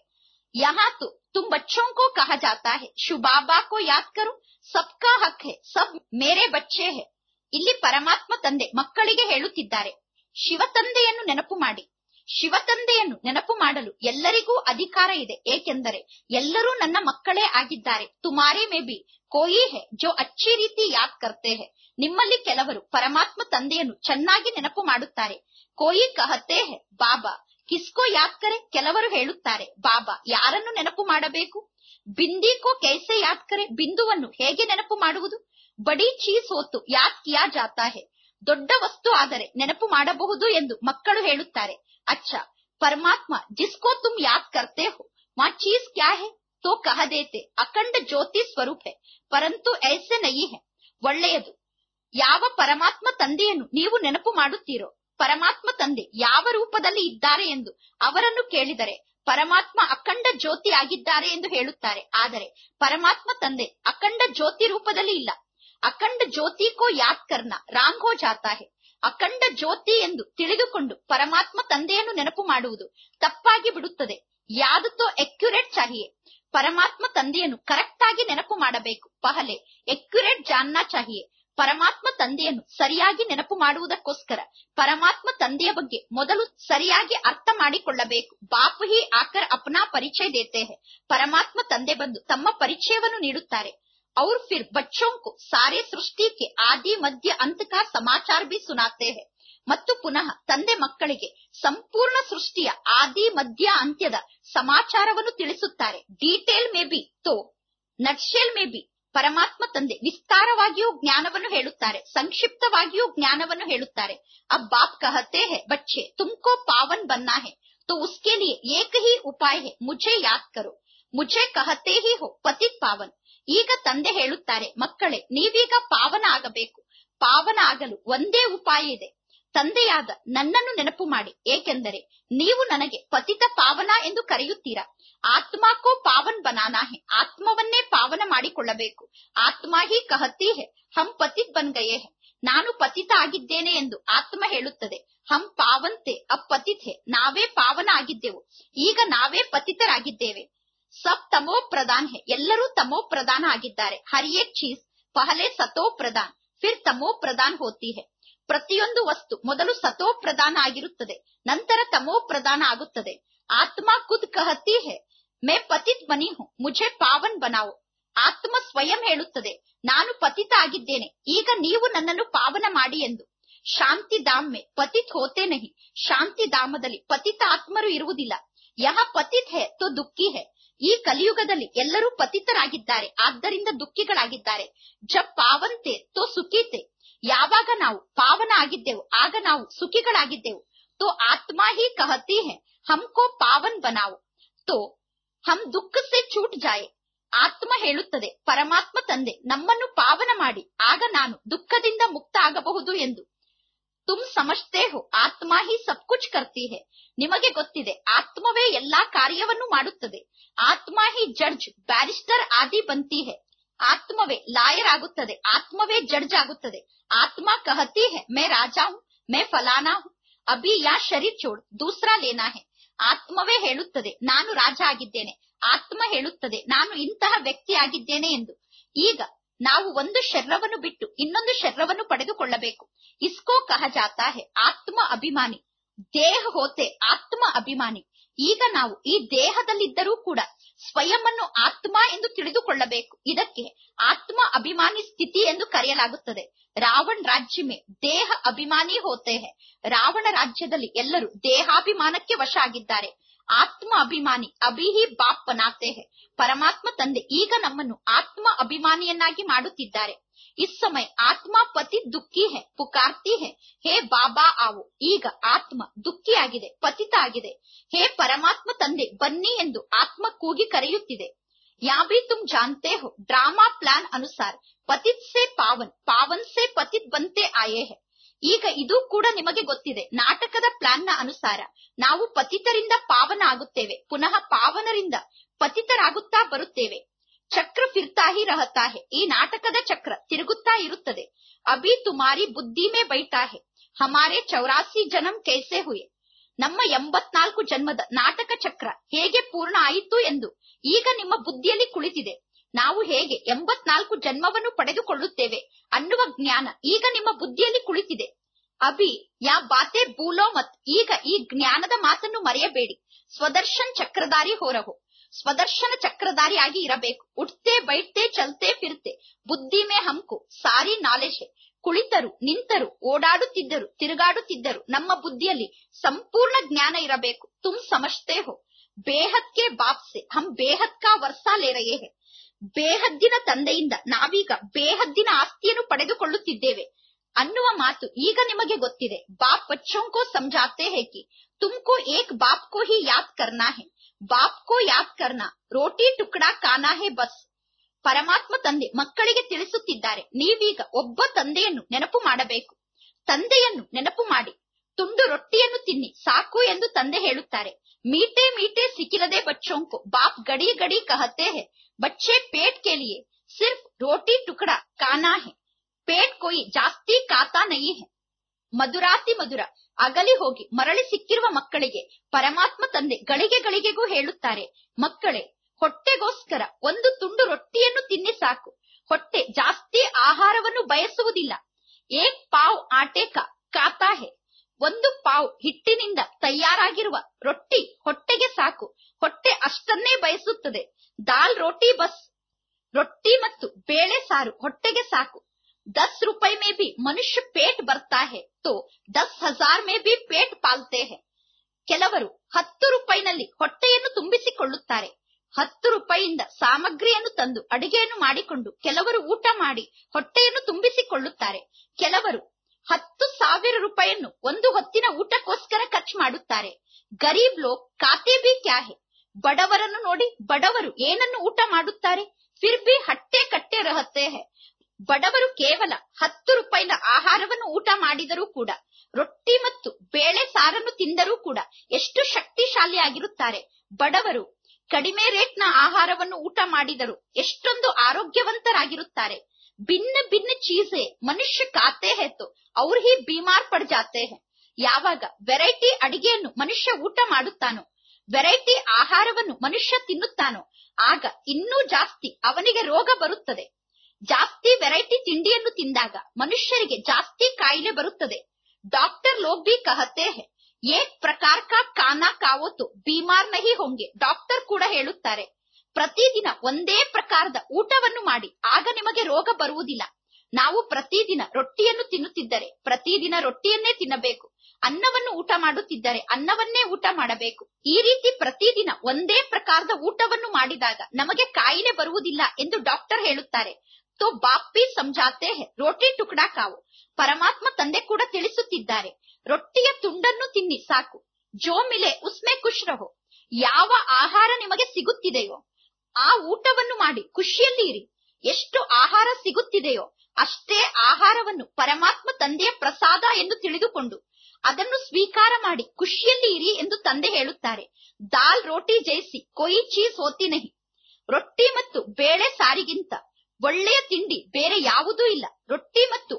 यहाँ तो तुम बच्चों को कहा जाता है शुबाबा को याद करो सबका हक है सब मेरे बच्चे है ಇಲ್ಲಿ ಪರಮಾತ್ಮ ತಂದೆ ಮಕ್ಕಳಿಗೆ ಹೇಳುತ್ತಿದ್ದಾರೆ ಶಿವ ತಂದೆಯನ್ನು ನೆನಪು ಮಾಡಿ ಶಿವ ತಂದೆಯನ್ನು ನೆನಪು ಮಾಡಲು ಎಲ್ಲರಿಗೂ ಅಧಿಕಾರ ಇದೆ ಏಕೆಂದರೆ ಎಲ್ಲರೂ ನನ್ನ ಮಕ್ಕಳೇ ಆಗಿದ್ದಾರೆ ತುಮಾರಿ ಮೇ ಬಿ ಕೋಯಿ ಹೆ ಜೋ ಅಚ್ಚಿ ರೀತಿ ಯಾದ್ ಕರ್ತೆ ಹೆ ನಿಮ್ಮಲ್ಲಿ ಕೆಲವರು ಪರಮಾತ್ಮ ತಂದೆಯನ್ನು ಚೆನ್ನಾಗಿ ನೆನಪು ಮಾಡುತ್ತಾರೆ ಕೋಯಿ ಕಹತೆ ಹೆ ಬಾಬಾ ಕಿಸ್ಕೋ ಯಾದ್ ಕರೆ? ಕೆಲವರು ಹೇಳುತ್ತಾರೆ, ಬಾಬಾ, ಯಾರನ್ನು ನೆನಪು ಮಾಡಬೇಕು? ಬಿಂದಿಕೋ ಕೈಸೆ ಯಾದ್ ಕರೆ? ಬಿಂದುವನ್ನು ಹೇಗೆ ನೆನಪು ಮಾಡುವುದು? ಬಡಿ ಚೀಸ್ ಹೊತ್ತು ಯಾದ್ ಕಿಯಾ ಜಾತಾ ಹೆ? ದೊಡ್ಡ ವಸ್ತು ಆದರೆ ನೆನಪು ಮಾಡಬಹುದು ಎಂದು ಮಕ್ಕಳು ಹೇಳುತ್ತಾರೆ. ಅಚ್ಚ, ಪರಮಾತ್ಮ, ಜಿಸ್ಕೋ ತುಮ್ ಯಾದ್ ಕರ್ತೆ ಹೋ? ಮಾ ಚೀಸ್ ಕ್ಯಾ ಹೆ? ತೋ ಕಹದೇತೆ ಅಖಂಡ ಜ್ಯೋತಿ ಸ್ವರೂಪ ಹೆ, ಪರಂತು ಐಸೆ ನಯಿ ಹೆ. ಒಳ್ಳೆಯದು. ಯಾವ ಪರಮಾತ್ಮ ತಂದೆಯನ್ನು ನೀವು ನೆನಪು ಮಾಡುತ್ತೀರೋ ಪರಮಾತ್ಮ ತಂದೆ ಯಾವ ರೂಪದಲ್ಲಿ ಇದ್ದಾರೆ ಎಂದು ಅವರನ್ನು ಕೇಳಿದರೆ ಪರಮಾತ್ಮ ಅಖಂಡ ಜ್ಯೋತಿ ಆಗಿದ್ದಾರೆ ಎಂದು ಹೇಳುತ್ತಾರೆ. ಆದರೆ ಪರಮಾತ್ಮ ತಂದೆ ಅಖಂಡ ಜ್ಯೋತಿ ರೂಪದಲ್ಲಿ ಇಲ್ಲ. ಅಖಂಡ ಜ್ಯೋತಿ ಕೋ ಯಾದ್ ಕರ್ನ ರಾಂಗ್ ಹೋ ಜಾತಾ ಹೆ ಅಖಂಡ ಜ್ಯೋತಿ ಎಂದು ತಿಳಿದುಕೊಂಡು ಪರಮಾತ್ಮ ತಂದೆಯನ್ನು ನೆನಪು ಮಾಡುವುದು ತಪ್ಪಾಗಿ ಬಿಡುತ್ತದೆ. ಯಾದತೋ ಎಕ್ಯುರೇಟ್ ಚಾಹಿಯೆ. ಪರಮಾತ್ಮ ತಂದೆಯನ್ನು ಕರೆಕ್ಟ್ ಆಗಿ ನೆನಪು ಮಾಡಬೇಕು. ಪಹಲೆ ಎಕ್ಯುರೇಟ್ ಜಾನ್ನ ಚಾಹಿಯೆ. ಪರಮಾತ್ಮ ತಂದೆಯನ್ನು ಸರಿಯಾಗಿ ನೆನಪು ಮಾಡುವುದಕ್ಕೋಸ್ಕರ ಪರಮಾತ್ಮ ತಂದೆಯ ಬಗ್ಗೆ ಮೊದಲು ಸರಿಯಾಗಿ ಅರ್ಥ ಮಾಡಿಕೊಳ್ಳಬೇಕು ಬಾಪು ಹಿ ಆಕರ್ ಅಪ್ನಾ ಪರಿಚಯ ದೇತೆ ಹೆ ಪರಮಾತ್ಮ ತಂದೆ ಬಂದು ತಮ್ಮ ಪರಿಚಯವನ್ನು ನೀಡುತ್ತಾರೆ और फिर बच्चों को सारे सृष्टि के आदि मध्य अंत का समाचार भी सुनाते हैं ಮತ್ತು ಪುನಃ ತಂದೆ ಮಕ್ಕಳಿಗೆ ಸಂಪೂರ್ಣ ಸೃಷ್ಟಿಯ ಆದಿ ಮಧ್ಯ ಅಂತ್ಯದ ಸಮಾಚಾರವನ್ನು ತಿಳಿಸುತ್ತಾರೆ ಡೀಟೇಲ್ ಮೇ ಬಿ ತೋ ನಟ್ಶೆಲ್ ಮೇ ಬಿ ಪರಮಾತ್ಮ ತಂದೆ ವಿಸ್ತಾರವಾಗಿಯೂ ಜ್ಞಾನವನ್ನು ಹೇಳುತ್ತಾರೆ, ಸಂಕ್ಷಿಪ್ತವಾಗಿಯೂ ಜ್ಞಾನವನ್ನು ಹೇಳುತ್ತಾರೆ. ಅಬ್ ಬಾಪ್ ಕಹತೆ ಹೇ, ಬಚ್ಚೆ, ತುಮಕೋ ಪಾವನ್ ಬನ್ನಾ ಹೇ तो ಉಸ್ಕೆ लिए ಏಕ ಹೀ ಉಪಾಯ ಹೇ मुझे ಯಾದ್ करो मुझे ಕಹತೆ ಹೀ ಹೋ पति ಪಾವನ್. ಈಗ ತಂದೆ ಹೇಳುತ್ತಾರೆ, ಮಕ್ಕಳೇ, ನೀವೀಗ ಪಾವನ ಆಗಬೇಕು. ಪಾವನ ಆಗಲು ಒಂದೇ ಉಪಾಯ ಇದೆ. ತಂದೆಯಾದ ನನ್ನನ್ನು ನೆನಪು ಮಾಡಿ. ಏಕೆಂದರೆ ನೀವು ನನಗೆ ಪತಿತ ಪಾವನ ಎಂದು ಕರೆಯುತ್ತೀರಾ? ಆತ್ಮಕೋ ಪಾವನ್ ಬನಾನಾ ಹೆ. ಆತ್ಮವನ್ನೇ ಪಾವನ ಮಾಡಿಕೊಳ್ಳಬೇಕು. ಆತ್ಮ ಹಿ ಕಹತಿ ಹೆ. ಹಂ ಪತಿತ್ ಬನ್ ಗಯೇ ಹೆ. ನಾನು ಪತಿತ ಆಗಿದ್ದೇನೆ ಎಂದು ಆತ್ಮ ಹೇಳುತ್ತದೆ. ಹಂ ಪಾವಂತೆ, ಅಪ್ ಪತಿತ್ ಹೆ. ನಾವೇ ಪಾವನ ಆಗಿದ್ದೆವು. ಈಗ ನಾವೇ ಪತಿತರಾಗಿದ್ದೇವೆ. ಸಬ್ ತಮೋ ಪ್ರಧಾನ್ ಹೆ. ಎಲ್ಲರೂ ತಮೋ ಪ್ರಧಾನ ಆಗಿದ್ದಾರೆ. ಹರಿಯೇ ಚೀಸ್. ಪಹಲೆ ಸತೋ ಪ್ರಧಾನ್. ಫಿರ್ ತಮೋ ಪ್ರಧಾನ್ ಹೋತಿ ಹೆ. ಪ್ರತಿಯೊಂದು ವಸ್ತು ಮೊದಲು ಸತೋ ಪ್ರಧಾನ ಆಗಿರುತ್ತದೆ, ನಂತರ ತಮೋ ಪ್ರಧಾನ ಆಗುತ್ತದೆ. ಆತ್ಮ ಖುದ್ ಕಹತಿ ಹೇ, ಮೇ ಪತಿತ್ ಬನಿ ಹೂ, ಮುಜೆ ಪಾವನ್ ಬನಾವೋ. ಆತ್ಮ ಸ್ವಯಂ ಹೇಳುತ್ತದೆ, ನಾನು ಪತಿತ ಆಗಿದ್ದೇನೆ, ಈಗ ನೀವು ನನ್ನನ್ನು ಪಾವನ ಮಾಡಿ ಎಂದು. ಶಾಂತಿ ದಾಮೆ ಪತಿತ್ ಹೋತೆ ನಹಿ. ಶಾಂತಿ ಧಾಮದಲ್ಲಿ ಪತಿತ ಆತ್ಮರು ಇರುವುದಿಲ್ಲ. ಯಹ ಪತಿತ್ ಹೇ, ತೋ ದುಃಖಿ ಹೇ. ಈ ಕಲಿಯುಗದಲ್ಲಿ ಎಲ್ಲರೂ ಪತಿತರಾಗಿದ್ದಾರೆ, ಆದ್ದರಿಂದ ದುಃಖಿಗಳಾಗಿದ್ದಾರೆ. ಜ ಪಾವಂತೆ, ತೋ ಸುಖೀತೆ. ಯಾವಾಗ ನಾವು ಪಾವನ ಆಗಿದ್ದೆವು, ಆಗ ನಾವು ಸುಖಿಗಳಾಗಿದ್ದೆವು. ತೋ ಆತ್ಮ ಹಿ ಕಹತಿ ಹೇ, ಹಮಕೋ ಪಾವನ್ ಬನಾವು. ತೋ, ಹಮ್ ದುಃಖ ಸೆ ಚೂಟ್ ಜಾಯೆ. ಆತ್ಮ ಹೇಳುತ್ತದೆ, ಪರಮಾತ್ಮ ತಂದೆ, ನಮ್ಮನ್ನು ಪಾವನ ಮಾಡಿ, ಆಗ ನಾನು ದುಃಖದಿಂದ ಮುಕ್ತ ಆಗಬಹುದು ಎಂದು. ತುಮ್ ಸಮಜ್ತೆ ಹೋ, ಆತ್ಮ ಹಿ ಸಬ್ ಕುಚ್ ಕರ್ತಿ ಹೇ. ನಿಮಗೆ ಗೊತ್ತಿದೆ, ಆತ್ಮವೇ ಎಲ್ಲಾ ಕಾರ್ಯವನ್ನು ಮಾಡುತ್ತದೆ. ಆತ್ಮ ಹಿ ಜಡ್ಜ್, ಬ್ಯಾರಿಸ್ಟರ್ ಆದಿ ಬಂತಿ ಹೇ. ಆತ್ಮವೇ, ಲಾಯರ್ ಆಗುತ್ತದೆ. ಆತ್ಮವೇ ಜಡ್ಜ್ ಆಗುತ್ತದೆ. ಆತ್ಮ ಕಹತಿ ಹೇ, ಮೇ ರಾಜಾ ಹೂ, ಮೇ ಫಲಾನಾ ಹೂ. ಅಭಿ ಯಾ ಶರೀರ್ ಚೋಡ್ ದೂಸರಾ ಲೇನಾ ಹೇ. ಆತ್ಮವೇ ಹೇಳುತ್ತದೆ, ನಾನು ರಾಜ ಆಗಿದ್ದೇನೆ. ಆತ್ಮ ಹೇಳುತ್ತದೆ, ನಾನು ಇಂತಹ ವ್ಯಕ್ತಿ ಆಗಿದ್ದೇನೆ ಎಂದು. ಈಗ ನಾವು ಒಂದು ಶರೀರವನ್ನು ಬಿಟ್ಟು ಇನ್ನೊಂದು ಶರೀರವನ್ನು ಪಡೆದುಕೊಳ್ಳಬೇಕು. ಇಸ್ಕೋ ಕಹ ಜಾತಾ ಹೇ, ಆತ್ಮ ಅಭಿಮಾನಿ. ದೇಹ ಹೋತೆ, ಆತ್ಮ ಅಭಿಮಾನಿ. ಈಗ ನಾವು ಈ ದೇಹದಲ್ಲಿದ್ದರೂ ಕೂಡ ಸ್ವಯಂವನ್ನು ಆತ್ಮ ಎಂದು ತಿಳಿದುಕೊಳ್ಳಬೇಕು. ಇದಕ್ಕೆ ಆತ್ಮ ಅಭಿಮಾನಿ ಸ್ಥಿತಿ ಎಂದು ಕರೆಯಲಾಗುತ್ತದೆ. ರಾವಣ್ ರಾಜ್ಯ ಮೇ ದೇಹ ಅಭಿಮಾನಿ ಹೋತೆ ಹೇ. ರಾವಣ ರಾಜ್ಯದಲ್ಲಿ ಎಲ್ಲರೂ ದೇಹಾಭಿಮಾನಕ್ಕೆ ವಶ ಆಗಿದ್ದಾರೆ. ಆತ್ಮ ಅಭಿಮಾನಿ ಅಭಿಹಿ ಬಾಪ್ ಹೇ. ಪರಮಾತ್ಮ ತಂದೆ ಈಗ ನಮ್ಮನ್ನು ಆತ್ಮ ಅಭಿಮಾನಿಯನ್ನಾಗಿ ಮಾಡುತ್ತಿದ್ದಾರೆ. ಇಸ್ ಸಮಯ ಆತ್ಮ ಪತಿ ದುಃಖಿ ಹೇ ಪುಕಾರ್ತಿ ಹೇ ಹೇ ಬಾಬಾ ಆವು ಈಗ ಆತ್ಮ ದುಃಖಿಯಾಗಿದೆ ಪತಿತ ಆಗಿದೆ। ಹೇ ಪರಮಾತ್ಮ ತಂದೆ, ಬನ್ನಿ ಎಂದು ಆತ್ಮ ಕೂಗಿ ಕರೆಯುತ್ತಿದೆ। ಯಾ ತುಮ್ ಜಾನ್ತೆ ಹೋ, ಡ್ರಾಮಾ ಪ್ಲಾನ್ ಅನುಸಾರ, ಪತಿತ್ ಸೆ ಪಾವನ್ ಪಾವನ್ ಸೆ ಪತಿತ್ ಬಂತೆ ಆಯೇ ಹೇ। ಈಗ ಇದು ಕೂಡ ನಿಮಗೆ ಗೊತ್ತಿದೆ, ನಾಟಕದ ಪ್ಲಾನ್ನ ಅನುಸಾರ ನಾವು ಪತಿತರಿಂದ ಪಾವನ ಆಗುತ್ತೇವೆ, ಪುನಃ ಪಾವನರಿಂದ ಪತಿತರಾಗುತ್ತಾ ಬರುತ್ತೇವೆ। ಚಕ್ರ ಫಿರ್ತಾಹಿ ರಹತಾಹೆ ಈ ನಾಟಕದ ಚಕ್ರ ತಿರುಗುತ್ತಾ ಇರುತ್ತದೆ. ಅಭಿ ತುಮಾರಿ ಬುದ್ಧಿ ಮೇ ಬೈಠಾ ಹೆ. ಹಮಾರೆ ಚೌರಾಸಿ ಜನಂ ಕೈಸೆ ಹುಯೆ. ನಮ್ಮ ಎಂಬತ್ನಾಲ್ಕು ಜನ್ಮದ ನಾಟಕ ಚಕ್ರ ಹೇಗೆ ಪೂರ್ಣ ಆಯಿತು ಎಂದು ಈಗ ನಿಮ್ಮ ಬುದ್ಧಿಯಲ್ಲಿ ಕುಳಿತಿದೆ. ನಾವು ಹೇಗೆ ಎಂಬತ್ನಾಲ್ಕು ಜನ್ಮವನ್ನು ಪಡೆದುಕೊಳ್ಳುತ್ತೇವೆ ಅನ್ನುವ ಜ್ಞಾನ ಈಗ ನಿಮ್ಮ ಬುದ್ಧಿಯಲ್ಲಿ ಕುಳಿತಿದೆ. ಅಭಿ, ಯಾ ಬಾತೆ ಬೂಲೋ ಮತ್ ಈಗ ಈ ಜ್ಞಾನದ ಮಾತನ್ನು ಮರೆಯಬೇಡಿ. ಸ್ವದರ್ಶನ್ ಚಕ್ರಧಾರಿ ಹೊರಹು. ಸ್ವದರ್ಶನ ಚಕ್ರಧಾರಿಯಾಗಿ ಇರಬೇಕು. ಉಟ್ತೆ ಬೈಟ್ತೆ ಚಲ್ತೆ, ಫಿರ್ತೆ. ಬುದ್ಧಿ ಮೇ ಹಮ್ಕು, ಸಾರಿ ನಾಲೆಜ್ ಹೇ ಕುಳಿತರು, ನಿಂತರು, ಓಡಾಡುತ್ತಿದ್ದರು, ತಿರುಗಾಡುತ್ತಿದ್ದರು. ನಮ್ಮ ಬುದ್ಧಿಯಲ್ಲಿ ಸಂಪೂರ್ಣ ಜ್ಞಾನ ಇರಬೇಕು. ತುಮ್ ಸಮಜ್ತೆ ಹೋ. ಬೇಹತ್ಕೆ ಬಾಪ್ಸೆ. ಹಮ್ ಹೇ. ಬೇಹದ್ದಿನ ತಂದೆಯಿಂದ ನಾವೀಗ ಬೇಹದ್ದಿನ ಆಸ್ತಿಯನ್ನು ಪಡೆದುಕೊಳ್ಳುತ್ತಿದ್ದೇವೆ. ಅನ್ನುವ ಮಾತು ಈಗ ನಿಮಗೆ ಗೊತ್ತಿದೆ. ಬಾಪ್ ಬಚ್ಚೋಂಕೋ ಸಮಜಾತೆ ಹೇಕಿ ತುಮ್ಕೋ ಏಕ್ ಬಾಪ್ ಕೋ ಹಿ ಯಾದ್ ಕರ್ನಾ ಹೇ. ಬಾಪ್ ಕೋ ಯಾದ್ ಕರ್ನ, ರೋಟಿ ಟುಕ್ಡಾ ಕಾನಾ ಹೇ ಬಸ್. ಪರಮಾತ್ಮ ತಂದೆ ಮಕ್ಕಳಿಗೆ ತಿಳಿಸುತ್ತಿದ್ದಾರೆ, ನೀವೀಗ ಒಬ್ಬ ತಂದೆಯನ್ನು ನೆನಪು ಮಾಡಬೇಕು. ತಂದೆಯನ್ನು ನೆನಪು ಮಾಡಿ, ತುಂಡು ರೊಟ್ಟಿಯನ್ನು ತಿನ್ನಿ, ಸಾಕು ಎಂದು ತಂದೆ ಹೇಳುತ್ತಾರೆ. ಮೀಟೆ ಮೀಟೆ ಸಿಕ್ಕಿರದೆ ಬಚ್ಚೋಂಕು, ಬಾಪ್ ಗಡಿ ಗಡಿ ಕಹತೆ ಹೇ, ಬಚ್ಚೆ ಪೇಟ್ ಕೇಳಿಯೆ ಸಿರ್ಫ್ ರೋಟಿ ಟುಕಡಾ ಕಾನಾ ಹೇ, ಪೇಟ್ ಕೋಯಿ ಜಾಸ್ತಿ ಕಾತಾ ನಹಿ ಹೇ. ಮಧುರಾತಿ ಮಧುರ ಅಗಲಿ ಹೋಗಿ ಮರಳಿ ಸಿಕ್ಕಿರುವ ಮಕ್ಕಳಿಗೆ ಪರಮಾತ್ಮ ತಂದೆ ಗಳಿಗೆ ಗಳಿಗೆಗೂ ಹೇಳುತ್ತಾರೆ, ಮಕ್ಕಳೇ, ಹೊಟ್ಟೆಗೋಸ್ಕರ ಒಂದು ತುಂಡು ರೊಟ್ಟಿಯನ್ನು ತಿನ್ನಿ ಸಾಕು. ಹೊಟ್ಟೆ ಜಾಸ್ತಿ ಆಹಾರವನ್ನು ಬಯಸುವುದಿಲ್ಲ. ಏಕ್ ಪಾವ್ ಆಟೇಕ ಕಾತಾಹೆ. ಒಂದು ಪಾವ್ ಹಿಟ್ಟಿನಿಂದ ತಯಾರಾಗಿರುವ ರೊಟ್ಟಿ ಹೊಟ್ಟೆಗೆ ಸಾಕು. ಹೊಟ್ಟೆ ಅಷ್ಟನ್ನೇ ಬಯಸುತ್ತದೆ. ದಾಲ್ ರೋಟಿ ಬಸ್. ರೊಟ್ಟಿ ಮತ್ತು ಬೇಳೆ ಸಾರು ಹೊಟ್ಟೆಗೆ ಸಾಕು. ದಸ್ रुपए में भी ಮನುಷ್ಯ ಪೇಟ್ ಬರ್ತಾ है ತೋ ದಸ್ ಹಜಾರ್ ಮೇ ಬಿ ಪೇಟ್ ಪಾಲ್ತೆ ಹೇ ಕೆಲವರು ಹತ್ತು ರೂಪಾಯಿನಲ್ಲಿ ಹೊಟ್ಟೆಯನ್ನು ತುಂಬಿಸಿಕೊಳ್ಳುತ್ತಾರೆ. ಹತ್ತು ರೂಪಾಯಿಯಿಂದ ಸಾಮಗ್ರಿಯನ್ನು ತಂದು ಅಡಿಗೆಯನ್ನು ಮಾಡಿಕೊಂಡು ಕೆಲವರು ಊಟ ಮಾಡಿ ಹೊಟ್ಟೆಯನ್ನು ತುಂಬಿಸಿಕೊಳ್ಳುತ್ತಾರೆ. ಕೆಲವರು ಹತ್ತು ಸಾವಿರ ರೂಪಾಯಿಯನ್ನು ಒಂದು ಹೊತ್ತಿನ ಊಟಕ್ಕೋಸ್ಕರ ಖರ್ಚು ಮಾಡುತ್ತಾರೆ. ಗರೀಬ್ ಲೋಕ್ ಖಾತೆ ಬಿ ಕ್ಯಾ ಹೇ? ಬಡವರನ್ನು ನೋಡಿ ಬಡವರು ಏನನ್ನು ಊಟ ಮಾಡುತ್ತಾರೆ? ಫಿರ್ ಬಿ ಹಟ್ಟೆ ಕಟ್ಟೆ ರಹತೆ ಹೇ. ಬಡವರು ಕೇವಲ ಹತ್ತು ರೂಪಾಯಿನ ಆಹಾರವನ್ನು ಊಟ ಮಾಡಿದರೂ ಕೂಡ, ರೊಟ್ಟಿ ಮತ್ತು ಬೇಳೆ ಸಾರನ್ನು ತಿಂದರೂ ಕೂಡ ಎಷ್ಟು ಶಕ್ತಿಶಾಲಿಯಾಗಿರುತ್ತಾರೆ. ಬಡವರು ಕಡಿಮೆ ರೇಟ್ನ ಆಹಾರವನ್ನು ಊಟ ಮಾಡಿದರು ಎಷ್ಟೊಂದು ಆರೋಗ್ಯವಂತರಾಗಿರುತ್ತಾರೆ. ಭಿನ್ನ ಭಿನ್ನ ಚೀಸೆ, ಮನುಷ್ಯ ಕಾತೆ ಹೆತ್ತು ಅವ್ರ ಹಿ ಬೀಮಾರ್ ಪಡ್ ಜಾತೆ ಹೇ. ಯಾವಾಗ ವೆರೈಟಿ ಅಡಿಗೆಯನ್ನು ಮನುಷ್ಯ ಊಟ ಮಾಡುತ್ತಾನೋ, ವೆರೈಟಿ ಆಹಾರವನ್ನು ಮನುಷ್ಯ ತಿನ್ನುತ್ತಾನೋ, ಆಗ ಇನ್ನೂ ಜಾಸ್ತಿ ಅವನಿಗೆ ರೋಗ ಬರುತ್ತದೆ. ಜಾಸ್ತಿ ವೆರೈಟಿ ತಿಂಡಿಯನ್ನು ತಿಂದಾಗ ಮನುಷ್ಯರಿಗೆ ಜಾಸ್ತಿ ಕಾಯಿಲೆ ಬರುತ್ತದೆ. ಡಾಕ್ಟರ್ ಲೋಗ್ ಬಿ ಕಹತೆ ಏಕ್ ಪ್ರಕಾರ ಕಾ ಖಾನಾ ಕಾವೋ ಬೀಮಾರ್ ನಹಿ ಹೋಂಗೆ, ಡಾಕ್ಟರ್ ಕೂಡ ಹೇಳುತ್ತಾರೆ. ಪ್ರತಿದಿನ ಒಂದೇ ಪ್ರಕಾರದ ಊಟವನ್ನು ಮಾಡಿ, ಆಗ ನಿಮಗೆ ರೋಗ ಬರುವುದಿಲ್ಲ. ನಾವು ಪ್ರತಿದಿನ ರೊಟ್ಟಿಯನ್ನು ತಿನ್ನುತ್ತಿದ್ದರೆ, ಪ್ರತಿದಿನ ರೊಟ್ಟಿಯನ್ನೇ ತಿನ್ನಬೇಕು. ಅನ್ನವನ್ನು ಊಟ ಮಾಡುತ್ತಿದ್ದರೆ, ಅನ್ನವನ್ನೇ ಊಟ ಮಾಡಬೇಕು. ಈ ರೀತಿ ಪ್ರತಿದಿನ ಒಂದೇ ಪ್ರಕಾರದ ಊಟವನ್ನು ಮಾಡಿದಾಗ ನಮಗೆ ಕಾಯಿಲೆ ಬರುವುದಿಲ್ಲ ಎಂದು ಡಾಕ್ಟರ್ ಹೇಳುತ್ತಾರೆ. ತೋ ಬಾಪ್ಪಿ ಸಂಜಾತೆ ರೋಟಿ ಟುಕಡಾ ಕಾವು ಪರಮಾತ್ಮ ತಂದೆ ಕೂಡ ತಿಳಿಸುತ್ತಿದ್ದಾರೆ ರೊಟ್ಟಿಯ ತುಂಡನ್ನು ತಿನ್ನಿ ಸಾಕು ಜೋ ಮಿಲೆ ಉಸ್ಮೆ ಖುಷ್ ರಹೋ ಯಾವ ಆಹಾರ ನಿಮಗೆ ಸಿಗುತ್ತಿದೆಯೋ ಆ ಊಟವನ್ನು ಮಾಡಿ ಖುಷಿಯಲ್ಲಿ ಇರಿ ಎಷ್ಟು ಆಹಾರ ಸಿಗುತ್ತಿದೆಯೋ ಅಷ್ಟೇ ಆಹಾರವನ್ನು ಪರಮಾತ್ಮ ತಂದೆಯ ಪ್ರಸಾದ ಎಂದು ತಿಳಿದುಕೊಂಡು ಅದನ್ನು ಸ್ವೀಕಾರ ಮಾಡಿ ಖುಷಿಯಲ್ಲಿ ಇರಿ ಎಂದು ತಂದೆ ಹೇಳುತ್ತಾರೆ ದಾಲ್ ರೋಟಿ ಜಯಿಸಿ ಕೊಯಿ ಚೀಸ್ ಹೋತಿ ನಹಿ ರೊಟ್ಟಿ ಮತ್ತು ಬೇಳೆ ಸಾರಿಗಿಂತ ಒಳ್ಳೆಯ ತಿಂಡಿ, ಬೇರೆ ಯಾವುದೂ ಇಲ್ಲ. ರೊಟ್ಟಿ ಮತ್ತು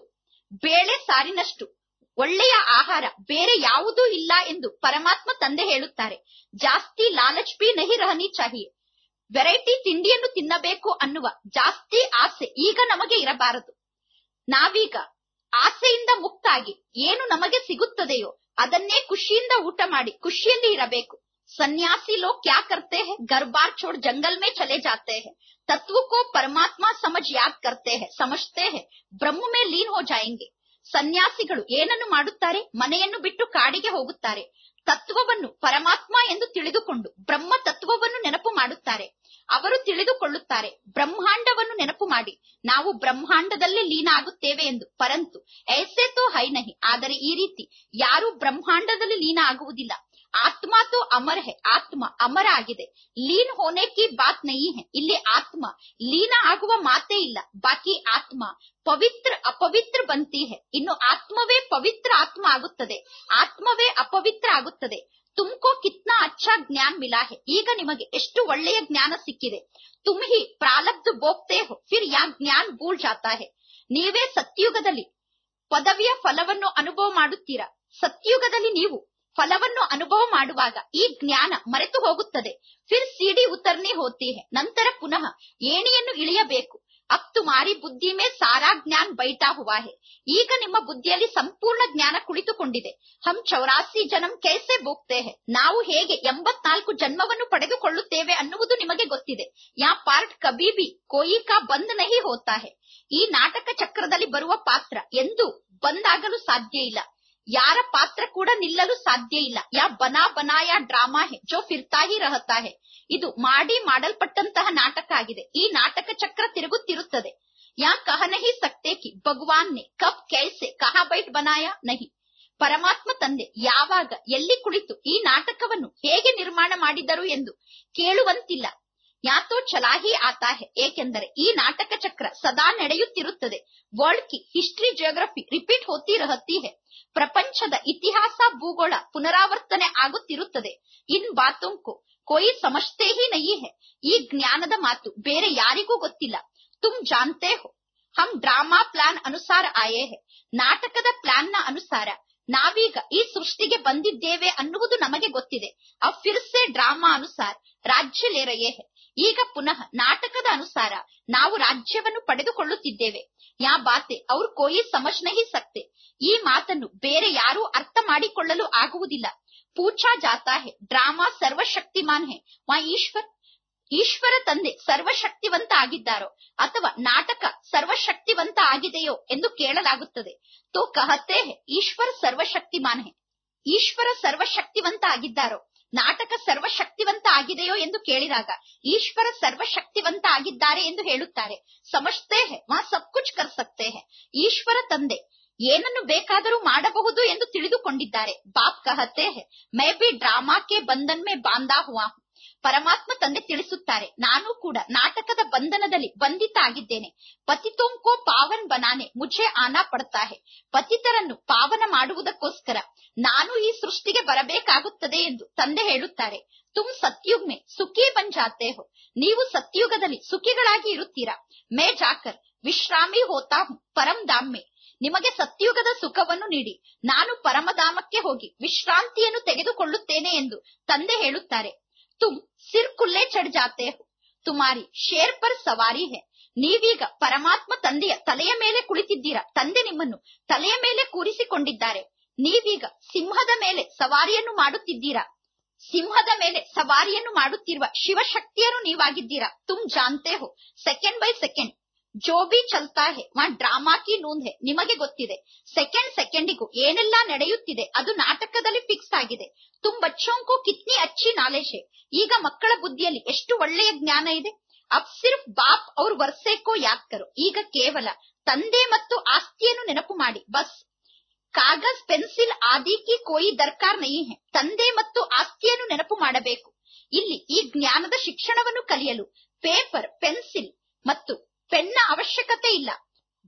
ಬೇಳೆ ಸಾರಿನಷ್ಟು. ಒಳ್ಳೆಯ ಆಹಾರ, ಬೇರೆ ಯಾವುದೂ ಇಲ್ಲ ಎಂದು ಪರಮಾತ್ಮ ತಂದೆ ಹೇಳುತ್ತಾರೆ. ಜಾಸ್ತಿ ಲಾಲಚ್ ಬಿ ನಹಿ ರಹನಿ ಚಾಹಿ ವೆರೈಟಿ ತಿಂಡಿಯನ್ನು ತಿನ್ನಬೇಕು ಅನ್ನುವ ಜಾಸ್ತಿ ಆಸೆ ಈಗ ನಮಗೆ ಇರಬಾರದು. ನಾವೀಗ ಆಸೆಯಿಂದ ಮುಕ್ತಾಗಿ ಏನು ನಮಗೆ ಸಿಗುತ್ತದೆಯೋ ಅದನ್ನೇ ಖುಷಿಯಿಂದ ಊಟ ಮಾಡಿ, ಖುಷಿಯಲ್ಲಿ ಇರಬೇಕು. ಸನ್ಯಾಸಿ ಲೋಗ್ ಕ್ಯಾ ಕರ್ತೆ ಹೇ घर बार छोड़ जंगल में चले जाते हैं तत्व को परमात्मा समझ याद करते हैं समझते हैं ब्रह्म में ಲೀನ್ ಹೋ ಜಾಯೆಂಗೆ ಸನ್ಯಾಸಿಗಳು ಏನನ್ನು ಮಾಡುತ್ತಾರೆ ಮನೆಯನ್ನು ಬಿಟ್ಟು ಕಾಡಿಗೆ ಹೋಗುತ್ತಾರೆ ತತ್ವವನ್ನು ಪರಮಾತ್ಮ ಎಂದು ತಿಳಿದುಕೊಂಡು ಬ್ರಹ್ಮ ತತ್ವವನ್ನು ನೆನಪು ಮಾಡುತ್ತಾರೆ ಅವರು ತಿಳಿದುಕೊಳ್ಳುತ್ತಾರೆ ಬ್ರಹ್ಮಾಂಡವನ್ನು ನೆನಪು ಮಾಡಿ ನಾವು ಬ್ರಹ್ಮಾಂಡದಲ್ಲಿ ಲೀನ ಆಗುತ್ತೇವೆ ಎಂದು ಪರಂತು ಐಸೆ ತೋ ಹೈ ನಹಿ ಆದರೆ ಈ ರೀತಿ ಯಾರು ಬ್ರಹ್ಮಾಂಡದಲ್ಲಿ ಲೀನ ಆಗುವುದಿಲ್ಲ ಆತ್ಮ ತೋ ಅಮರ ಹೇ, ಆತ್ಮ, ಅಮರ ಆಗಿದೆ. ಲೀನ್ ಹೋನೆ ಕಿ ಬಾತ್ ನಹಿ ಹೇ, ಇಲ್ಲಿ ಆತ್ಮ. ಲೀನ ಆಗುವ ಮಾತೇ ಇಲ್ಲ, ಬಾಕಿ ಆತ್ಮ. ಪವಿತ್ರ, ಅಪವಿತ್ರ ಬಂತಿ ಹೇ. ಇನ್ನು ಆತ್ಮವೇ ಪವಿತ್ರ ಆತ್ಮ ಆಗುತ್ತದೆ. ಆತ್ಮವೇ ಅಪವಿತ್ರ ಆಗುತ್ತದೆ. ತುಮ್ಕೋ ಕಿತ್ನಾ ಅಚ್ಚಾ ಜ್ಞಾನ ಮಿಲಾ ಹೇ. ಈಗ ನಿಮಗೆ ಎಷ್ಟು ಒಳ್ಳೆಯ ಜ್ಞಾನ ಸಿಕ್ಕಿದೆ. ತುಮ್ ಹಿ ಪ್ರಾಲಬ್ಧ ಬೋಗ್ತೆ ಹೋ, ಫಿರ್ ಯಾ ಜ್ಞಾನ ಭೂಲ್ ಜಾತಾ ಹೇ. ನೀವೇ ಸತ್ಯುಗದಲ್ಲಿ ಪದವಿಯ ಫಲವನ್ನು ಅನುಭವ ಮಾಡುತ್ತೀರಾ? ಸತ್ಯುಗದಲ್ಲಿ ನೀವು ಫಲವನ್ನು ಅನುಭವ ಮಾಡುವಾಗ ಈ ಜ್ಞಾನ ಮರೆತು ಹೋಗುತ್ತದೆ. ಫಿರ್ ಸಿಡಿ ಉತ್ತರ್ನಿ ಹೋತಿ ಹೇ ನಂತರ ಪುನಃ ಏಣಿಯನ್ನು ಇಳಿಯಬೇಕು. ಅಕ್ತು ಮಾರಿ ಬುದ್ಧಿ ಮೇ ಸಾರಾ ಜ್ಞಾನ್ ಬೈಟಾ ಹುವಾ ಹೇ ಈಗ ನಿಮ್ಮ ಬುದ್ಧಿಯಲ್ಲಿ ಸಂಪೂರ್ಣ ಜ್ಞಾನ ಕುಳಿತುಕೊಂಡಿದೆ. ಹಮ್ ಚೌರಾಸಿ ಜನಂ ಕೈಸೆ ಬೋಗ್ತೆ ನಾವು ಹೇಗೆ ಎಂಬತ್ನಾಲ್ಕು ಜನ್ಮವನ್ನು ಪಡೆದುಕೊಳ್ಳುತ್ತೇವೆ ಅನ್ನುವುದು ನಿಮಗೆ ಗೊತ್ತಿದೆ. ಯಾ ಪಾರ್ಟ್ ಕಬಿ ಬಿ ಕೋಯಿ ಕಾ ಬಂದ್ ನಹಿ ಹೋತಾ ಹೇ ಈ ನಾಟಕ ಚಕ್ರದಲ್ಲಿ ಬರುವ ಪಾತ್ರ ಎಂದು ಬಂದಾಗಲು ಸಾಧ್ಯ ಇಲ್ಲ. ಯಾರ ಪಾತ್ರ ಕೂಡ ನಿಲ್ಲಲು ಸಾಧ್ಯ ಇಲ್ಲ. ಯಾ ಬನಾ ಬನಾಯ ಡ್ರಾಮಾ ಹೇ, ಜೋ ಫಿರ್ತಾ ಹಿ ರಹತಾ ಹೇ. ಇದು ಮಾಡಿ ಮಾಡಲ್ಪಟ್ಟಂತಹ ನಾಟಕ ಆಗಿದೆ. ಈ ನಾಟಕ ಚಕ್ರ ತಿರುಗುತ್ತಿರುತ್ತದೆ. ಯಾ ಕಹನಹಿ ಸಕ್ತೆ ಕಿ, ಭಗವಾನ್ ನೆ, ಕಬ್ ಕೈಸೆ, ಕಹಾ ಬೈಟ್ ಬನಾಯ ನಹಿ. ಪರಮಾತ್ಮ ತಂದೆ, ಯಾವಾಗ, ಎಲ್ಲಿ ಕುಳಿತು, ಈ ನಾಟಕವನ್ನು ಹೇಗೆ ನಿರ್ಮಾಣ ಮಾಡಿದರು ಎಂದು ಕೇಳುವಂತಿಲ್ಲ. ಯಾತೋ ಚಲಾಹಿ ಆತಾ ಹೇ, ಏಕೆಂದರೆ ಈ ನಾಟಕ ಚಕ್ರ ಸದಾ ನಡೆಯುತ್ತಿರುತ್ತದೆ. ವರ್ಲ್ಡ್ ಕಿ ಹಿಸ್ಟ್ರಿ, ಜಿಯೋಗ್ರಫಿ ರಿಪೀಟ್ ಹೋತಿ ರಹತಿ ಹೇ. ಪ್ರಪಂಚದ ಇತಿಹಾಸ, ಭೂಗೋಳ ಪುನರಾವರ್ತನೆ ಆಗುತ್ತಿರುತ್ತದೆ. ಇನ್ ಬಾತುಂಕು ಕೋಯಿ ಸಮಜ್ತೆ ಹಿ ನಹಿ ಹೇ. ಈ ಜ್ಞಾನದ ಮಾತು ಬೇರೆ ಯಾರಿಗೂ ಗೊತ್ತಿಲ್ಲ. ತುಮ್ ಜಾನ್ತೆ ಹೋ. ಹಮ್ ಡ್ರಾಮಾ ಪ್ಲಾನ್ ಅನುಸಾರ ಆಯೇ ಹೇ. ನಾಟಕದ ಪ್ಲಾನ್ನ ಅನುಸಾರ ನಾವೀಗ ಈ ಸೃಷ್ಟಿಗೆ ಬಂದಿದ್ದೇವೆ ಅನ್ನುವುದು ನಮಗೆ ಗೊತ್ತಿದೆ. ಆ ಫಿರ್ಸೆ ಡ್ರಾಮಾ ಅನುಸಾರ, ರಾಜ್ಯ ಲೇರಯೇ ಈಗ ಪುನಃ ನಾಟಕದ ಅನುಸಾರ ನಾವು ರಾಜ್ಯವನ್ನು ಪಡೆದುಕೊಳ್ಳುತ್ತಿದ್ದೇವೆ. ಯಾ ಬಾತೆ, ಅವ್ರು ಕೋಯಿ ಸಮಜ್ ನಹಿ ಸಕ್ತೆ. ಈ ಮಾತನ್ನು ಬೇರೆ ಯಾರೂ ಅರ್ಥ ಮಾಡಿಕೊಳ್ಳಲು ಆಗುವುದಿಲ್ಲ. ಪೂಛಾ ಜಾತಾ ಹೆ, ಡ್ರಾಮಾ ಸರ್ವಶಕ್ತಿಮಾನ್ ಹೇ. ವಾ ಈಶ್ವರ್ ಈಶ್ವರ ತಂದೆ ಸರ್ವಶಕ್ತಿವಂತ ಆಗಿದ್ದಾರೋ ಅಥವಾ ನಾಟಕ ಸರ್ವಶಕ್ತಿವಂತ ಆಗಿದೆಯೋ ಎಂದು ಕೇಳಲಾಗುತ್ತದೆ. ತೋ ಕಹತೆ ಈಶ್ವರ ಸರ್ವಶಕ್ತಿಮಾನ್ ಈಶ್ವರ ಸರ್ವಶಕ್ತಿವಂತ ಆಗಿದ್ದಾರೋ ನಾಟಕ ಸರ್ವಶಕ್ತಿವಂತ ಆಗಿದೆಯೋ ಎಂದು ಕೇಳಿದಾಗ ಈಶ್ವರ ಸರ್ವಶಕ್ತಿವಂತ ಆಗಿದ್ದಾರೆ ಎಂದು ಹೇಳುತ್ತಾರೆ. ಸಮಜ್ತೇ ಹೇ ವಾ ಸಬ್ ಕುಚ್ ಕರ್ ಸಕ್ತೆ ಹೇ ಈಶ್ವರ ತಂದೆ, ಏನನ್ನು ಬೇಕಾದರೂ ಮಾಡಬಹುದು ಎಂದು ತಿಳಿದುಕೊಂಡಿದ್ದಾರೆ. ಬಾಪ್ ಕಹತೆ ಹೇ ಮೈ ಬಿ ಕೆ ಬಂಧನ್ ಮೇ ಬಾಂಧಾ ಹುವಾ. ಪರಮಾತ್ಮ ತಂದೆ ತಿಳಿಸುತ್ತಾರೆ. ನಾನು ಕೂಡ ನಾಟಕದ ಬಂಧನದಲ್ಲಿ ಬಂಧಿತ ಆಗಿದ್ದೇನೆ ಪತಿತೋಂಕೋ ಪಾವನ್ ಬನಾನೆ, ಮುಜೆ ಆನಾ ಪಡ್ತಾಹೆ. ಪತಿತರನ್ನು ಪಾವನ ಮಾಡುವುದಕ್ಕೋಸ್ಕರ ನಾನು ಈ ಸೃಷ್ಟಿಗೆ ಬರಬೇಕಾಗುತ್ತದೆ ಎಂದು ತಂದೆ ಹೇಳುತ್ತಾರೆ. ತುಮ್ ಸತ್ಯುಗ್ಮೆ, ಸುಖಿ ಬನ್ ಹೋ. ನೀವು ಸತ್ಯುಗದಲ್ಲಿ ಸುಖಿಗಳಾಗಿ ಇರುತ್ತೀರಾ? ಮೇ ಜಾಕರ್, ವಿಶ್ರಾಮಿ ಹೋತಾ ಪರಂ ದಾಮ್ಮೆ. ನಿಮಗೆ ಸತ್ಯುಗದ ಸುಖವನ್ನು ನೀಡಿ. ನಾನು ಪರಮಧಾಮಕ್ಕೆ ಹೋಗಿ ವಿಶ್ರಾಂತಿಯನ್ನು ತೆಗೆದುಕೊಳ್ಳುತ್ತೇನೆ ಎಂದು ತಂದೆ ಹೇಳುತ್ತಾರೆ. ತುಮ್ ಸಿರ್ ಕುಲ್ಲೆ ಚಡ್ ಜಾತೆ ತುಮಾರಿ ಶೇರ್ ಪರ್ ಸವಾರಿ ಹೇ ನೀವೀಗ ಪರಮಾತ್ಮ ತಂದೆಯ ತಲೆಯ ಮೇಲೆ ಕುಳಿತಿದ್ದೀರಾ? ತಂದೆ ನಿಮ್ಮನ್ನು ತಲೆಯ ಮೇಲೆ ಕೂರಿಸಿಕೊಂಡಿದ್ದಾರೆ. ನೀವೀಗ ಸಿಂಹದ ಮೇಲೆ ಸವಾರಿಯನ್ನು ಮಾಡುತ್ತಿದ್ದೀರಾ? ಸಿಂಹದ ಮೇಲೆ ಸವಾರಿಯನ್ನು ಮಾಡುತ್ತಿರುವ ಶಿವಶಕ್ತಿಯನ್ನು ನೀವಾಗಿದ್ದೀರಾ? ತುಮ್ ಜಾನ್ತೆ ಹೋ. ಸೆಕೆಂಡ್ ಬೈ ಸೆಕೆಂಡ್ ಜೋ ಬಿ ಚಲ್ತಾ ಹೇ ವಾ ಡ್ರಾಮಾ ಕಿ ನೂಂದ್ ಹೇ, ನಿಮಗೆ ಗೊತ್ತಿದೆ. ಸೆಕೆಂಡ್ ಸೆಕೆಂಡಿಗೂ ಏನೆಲ್ಲ ನಡೆಯುತ್ತಿದೆ, ಅದು ನಾಟಕದಲ್ಲಿ ಫಿಕ್ಸ್ ಆಗಿದೆ. ತುಮ್ ಬಚ್ಚೋಂಕು ಕಿತ್ನಿ ಅಚ್ಚಿ ನಾಲೆಜ್ ಹೇ. ಈಗ ಮಕ್ಕಳ ಬುದ್ಧಿಯಲ್ಲಿ ಎಷ್ಟು ಒಳ್ಳೆಯ ಜ್ಞಾನ ಇದೆ? ಅಬ್ ಸಿರ್ಫ್ ಬಾಪ್ ಅವ್ರ ವರ್ಸೇಕೋ ಯಾದ್ ಈಗ ಕೇವಲ ತಂದೆ ಮತ್ತು ಆಸ್ತಿಯನ್ನು ನೆನಪು ಮಾಡಿ. ಬಸ್. ಕಾಗಜ್, ಪೆನ್ಸಿಲ್ ಆದಿ ಕಿ ಕೋಯಿ ದರ್ಕಾರ್ ನೈ ಹೇ. ತಂದೆ ಮತ್ತು ಆಸ್ತಿಯನ್ನು ನೆನಪು ಮಾಡಬೇಕು. ಇಲ್ಲಿ ಈ ಜ್ಞಾನದ ಶಿಕ್ಷಣವನ್ನು ಕಲಿಯಲು ಪೇಪರ್, ಪೆನ್ಸಿಲ್ ಮತ್ತು ಪೆನ್ನ ಅವಶ್ಯಕತೆ ಇಲ್ಲ.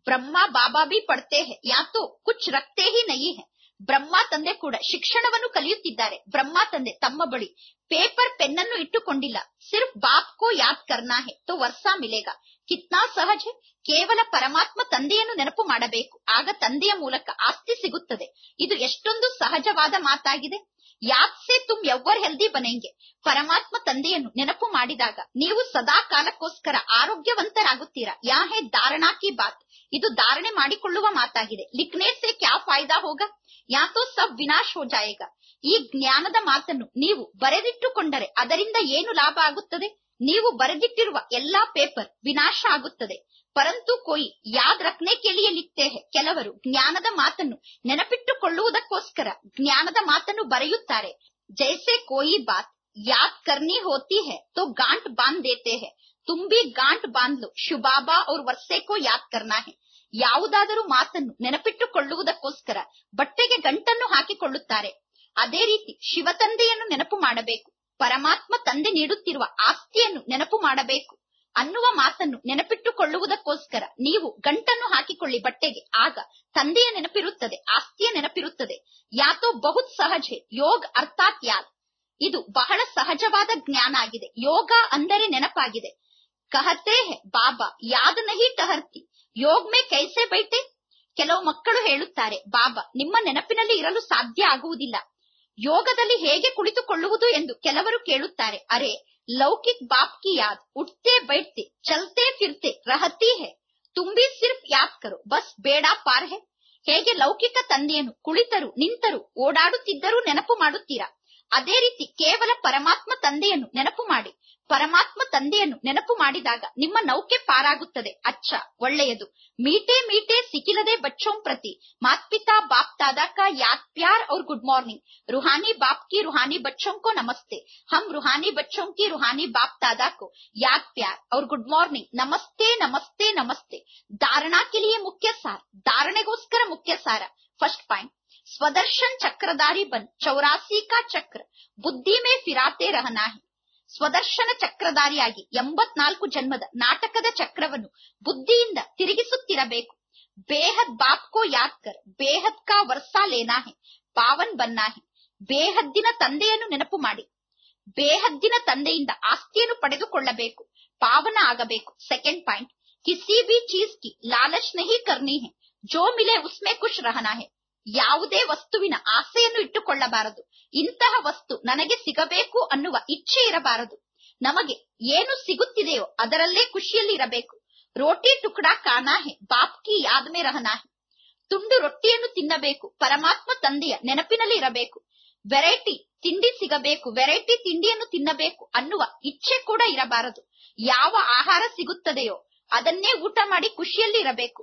ಬ್ರಹ್ಮ ಬಾಬಾ ಬಿ ಪಡ್ತೆ ಹೇ ಯಾತೋ ಕುಚ್ ರಕ್ತೆ ಹಿ ನಹೀ ಹೇ. ಬ್ರಹ್ಮ ತಂದೆ ಕೂಡ ಶಿಕ್ಷಣವನ್ನು ಕಲಿಯುತ್ತಿದ್ದಾರೆ. ಬ್ರಹ್ಮ ತಂದೆ ತಮ್ಮ ಬಳಿ ಪೇಪರ್ ಪೆನ್ ಅನ್ನು ಇಟ್ಟುಕೊಂಡಿಲ್ಲ. ಸಿರ್ಫ್ ಬಾಪ್ ಕೋ ಯಾದ್ ಕರ್ನಾ ಹೇ ತೋ ವರ್ಷ ಮಿಲೇಗಾ. ಕಿತ್ನಾ ಸಹಜ ಕೇವಲ ಪರಮಾತ್ಮ ತಂದೆಯನ್ನು ನೆನಪು ಮಾಡಬೇಕು. ಆಗ ತಂದೆಯ ಮೂಲಕ ಆಸ್ತಿ ಸಿಗುತ್ತದೆ. ಇದು ಎಷ್ಟೊಂದು ಸಹಜವಾದ ಮಾತಾಗಿದೆ. ಯಾದ್ ಸೆ ತುಮ್ ಹೆಲ್ದಿ ಬನೆಂಗೆ. ಪರಮಾತ್ಮ ತಂದೆಯನ್ನು ನೆನಪು ಮಾಡಿದಾಗ ನೀವು ಸದಾ ಕಾಲಕ್ಕೋಸ್ಕರ ಆರೋಗ್ಯವಂತರಾಗುತ್ತೀರಾ? ಯಾ ಹೇ ಧಾರಣಾ ಕಿ ಬಾತ್. ಇದು ಧಾರಣೆ ಮಾಡಿಕೊಳ್ಳುವ ಮಾತಾಗಿದೆ. ಲಿಖನೆ ಸೆ ಕ್ಯಾ ಫಾಯ್ದಾ ಹೋಗ? ಯಾ ತೋ ಸಬ್ ವಿನಾಶ್ ಹೋ ಜಾಯೇಗ? ಈ ಜ್ಞಾನದ ಮಾತನ್ನು ನೀವು ಬರೆದಿಟ್ಟುಕೊಂಡರೆ ಅದರಿಂದ ಏನು ಲಾಭ ಆಗುತ್ತದೆ? ನೀವು ಬರೆದಿಟ್ಟಿರುವ ಎಲ್ಲಾ ಪೇಪರ್ ವಿನಾಶ ಆಗುತ್ತದೆ. ಪರಂತು ಕೊಯ್, ಯಾದ್ ರತ್ನೆ ಕೆ ಲಿಯೆ ಲಿಖತೆ ಹೇ ಕೆಲವರು ಜ್ಞಾನದ ಮಾತನ್ನು ನೆನಪಿಟ್ಟುಕೊಳ್ಳುವುದಕ್ಕೋಸ್ಕರ ಜ್ಞಾನದ ಮಾತನ್ನು ಬರೆಯುತ್ತಾರೆ. ಜೈಸೆ ಕೋಯಿ ಬಾತ್, ಯಾದ್ ಕರ್ನಿ ಹೋತಿ ಹೇ, ತೋ ಗಾಂಟ್ ಬಾಂಧ್ ದೇತೆ ಹೇ. ತುಮ್ ಭಿ ಗಾಂಟ್ ಬಾಂಧ್ಲು ಶುಬಾಬಾ ಅವ್ರ ಕೋ ಯಾದ್ ಕರ್ನಾ ಹೇ. ಯಾವುದಾದರೂ ಮಾತನ್ನು ನೆನಪಿಟ್ಟುಕೊಳ್ಳುವುದಕ್ಕೋಸ್ಕರ ಬಟ್ಟೆಗೆ ಗಂಟನ್ನು ಹಾಕಿಕೊಳ್ಳುತ್ತಾರೆ. ಅದೇ ರೀತಿ ಶಿವತಂದೆಯನ್ನು ನೆನಪು ಮಾಡಬೇಕು. ಪರಮಾತ್ಮ ತಂದೆ ನೀಡುತ್ತಿರುವ ಆಸ್ತಿಯನ್ನು ನೆನಪು ಮಾಡಬೇಕು. ಅನ್ನುವ ಮಾತನ್ನು ನೆನಪಿಟ್ಟುಕೊಳ್ಳುವುದಕ್ಕೋಸ್ಕರ ನೀವು ಗಂಟನ್ನು ಹಾಕಿಕೊಳ್ಳಿ ಬಟ್ಟೆಗೆ. ಆಗ ತಂದೆಯ ನೆನಪಿರುತ್ತದೆ, ಆಸ್ತಿಯ ನೆನಪಿರುತ್ತದೆ. ಯಾತೋ ಬಹುತ್ ಸಹಜೆ, ಯೋಗ ಅರ್ಥಾತ್ ಯಾದ್ ಇದು ಬಹಳ ಸಹಜವಾದ ಜ್ಞಾನ ಆಗಿದೆ. ಯೋಗ ಅಂದರೆ ನೆನಪಾಗಿದೆ. ಕಹತೆ ಬಾಬಾ, ಯಾದ್ ನಹಿ ಟಹರ್ತಿ ಯೋಗ್ ಮೇ ಕೈಸೆ ಬೈಟೆ? ಕೆಲವು ಮಕ್ಕಳು ಹೇಳುತ್ತಾರೆ, ಬಾಬಾ, ನಿಮ್ಮ ನೆನಪಿನಲ್ಲಿ ಇರಲು ಸಾಧ್ಯ ಆಗುವುದಿಲ್ಲ. ಯೋಗದಲ್ಲಿ ಹೇಗೆ ಕುಳಿತುಕೊಳ್ಳುವುದು ಎಂದು ಕೆಲವರು ಕೇಳುತ್ತಾರೆ. ಅರೆ ಲೌಕಿಕ್ की याद उठते बैठते, चलते फिरते रहती है। तुम भी सिर्फ याद करो, बस ಬೇಡ ಪಾರ್ ಹೇ ಹೇಗೆ ಲೌಕಿಕ ತಂದೆಯನ್ನು ಕುಳಿತರು, ನಿಂತರು, ಓಡಾಡುತ್ತಿದ್ದರೂ ನೆನಪು ಮಾಡುತ್ತೀರಾ? ಅದೇ ರೀತಿ ಕೇವಲ ಪರಮಾತ್ಮ ತಂದೆಯನ್ನು ನೆನಪು ಮಾಡಿ. ಪರಮಾತ್ಮ ತಂದೆಯನ್ನು ನೆನಪು ಮಾಡಿದಾಗ ನಿಮ್ಮ ನೌಕೆ ಪಾರಾಗುತ್ತದೆ. ಅಚ್ಚ, ಒಳ್ಳೆಯದು. ಮೀಟೆ ಮೀಟೆ ಸಿಕ್ಕಿಲದೆ ಬಚ್ಚೋಂ ಪ್ರತಿ. ಮಾತ್ ಪಿತಾ ಬಾಪ್ ದಾದಾ ಕಾ ಪ್ಯಾರ್ ಔರ್ ಗುಡ್ ಮಾರ್ನಿಂಗ್. ರುಹಾನಿ ಬಾಪ್ ಕಿ ರುಹಾನಿ ಬಚ್ಚೋಂ ಕೋ ನಮಸ್ತೆ. ಹಮ್ ರುಹಾನಿ ಬಚ್ಚೋಂ ಕಿ ರುಹಾನಿ ಬಾಪ್ ದಾದಾ ಕೋ ಪ್ಯಾರ್ ಔರ್ ಗುಡ್ ಮಾರ್ನಿಂಗ್. ನಮಸ್ತೆ ನಮಸ್ತೆ ನಮಸ್ತೆ. ಧಾರಣಾ ಕೆ ಮುಖ್ಯ ಸಾರ್. ಧಾರಣೆಗೋಸ್ಕರ ಮುಖ್ಯ ಸಾರ. First point. स्वदर्शन चक्रधारी बन चौरासी का चक्र बुद्धि में फिराते रहना है ಸ್ವದರ್ಶನ ಚಕ್ರಧಾರಿಯಾಗಿ ಎಂಬತ್ನಾಲ್ಕು ಜನ್ಮದ ನಾಟಕದ ಚಕ್ರವನ್ನು ಬುದ್ಧಿಯಿಂದ ತಿರುಗಿಸುತ್ತಿರಬೇಕು ಬೇಹದ್ ಬಾಪ್ ಕೋ ಯಾದ್ ಕರ್ ಬೇಹದ್ ಕಾ ವರ್ಸಾ ಲೇನಾ ಹೇ ಪಾವನ್ ಬನ್ನಾ ಹೇ ಬೇಹದ್ದಿನ ತಂದೆಯನ್ನು ನೆನಪು ಮಾಡಿ ಬೇಹದ್ದಿನ ತಂದೆಯಿಂದ ಆಸ್ತಿಯನ್ನು ಪಡೆದುಕೊಳ್ಳಬೇಕು ಪಾವನ ಆಗಬೇಕು ಸೆಕೆಂಡ್ ಪಾಯಿಂಟ್ ಕಿಸಿ ಬಿ ಚೀಸ್ ಕಿ ಲಾಲಚ್ ನಹಿ ಕರ್ನಿ ಹೇ ಜೋ ಮಿಲೆ ಉಸ್ಮೆ ಖುಷ್ ರಹನಾ ಹೇ ಯಾವುದೇ ವಸ್ತುವಿನ ಆಸೆಯನ್ನು ಇಟ್ಟುಕೊಳ್ಳಬಾರದು. ಇಂತಹ ವಸ್ತು ನನಗೆ ಸಿಗಬೇಕು ಅನ್ನುವ ಇಚ್ಛೆ ಇರಬಾರದು. ನಮಗೆ ಏನು ಸಿಗುತ್ತಿದೆಯೋ ಅದರಲ್ಲೇ ಖುಷಿಯಲ್ಲಿ ಇರಬೇಕು. ರೋಟಿ ಟುಕಡಾ ಕಾನಾ ಹೇ ಬಾಪ್ ಕಿ ಯಾದ್ ಮೇ ರಹನಾ ಹೇ ತುಂಡು ರೊಟ್ಟಿಯನ್ನು ತಿನ್ನಬೇಕು, ಪರಮಾತ್ಮ ತಂದೆಯ ನೆನಪಿನಲ್ಲಿ ಇರಬೇಕು. ವೆರೈಟಿ ತಿಂಡಿ ಸಿಗಬೇಕು, ವೆರೈಟಿ ತಿಂಡಿಯನ್ನು ತಿನ್ನಬೇಕು ಅನ್ನುವ ಇಚ್ಛೆ ಕೂಡ ಇರಬಾರದು. ಯಾವ ಆಹಾರ ಸಿಗುತ್ತದೆಯೋ ಅದನ್ನೇ ಊಟ ಮಾಡಿ ಖುಷಿಯಲ್ಲಿ ಇರಬೇಕು.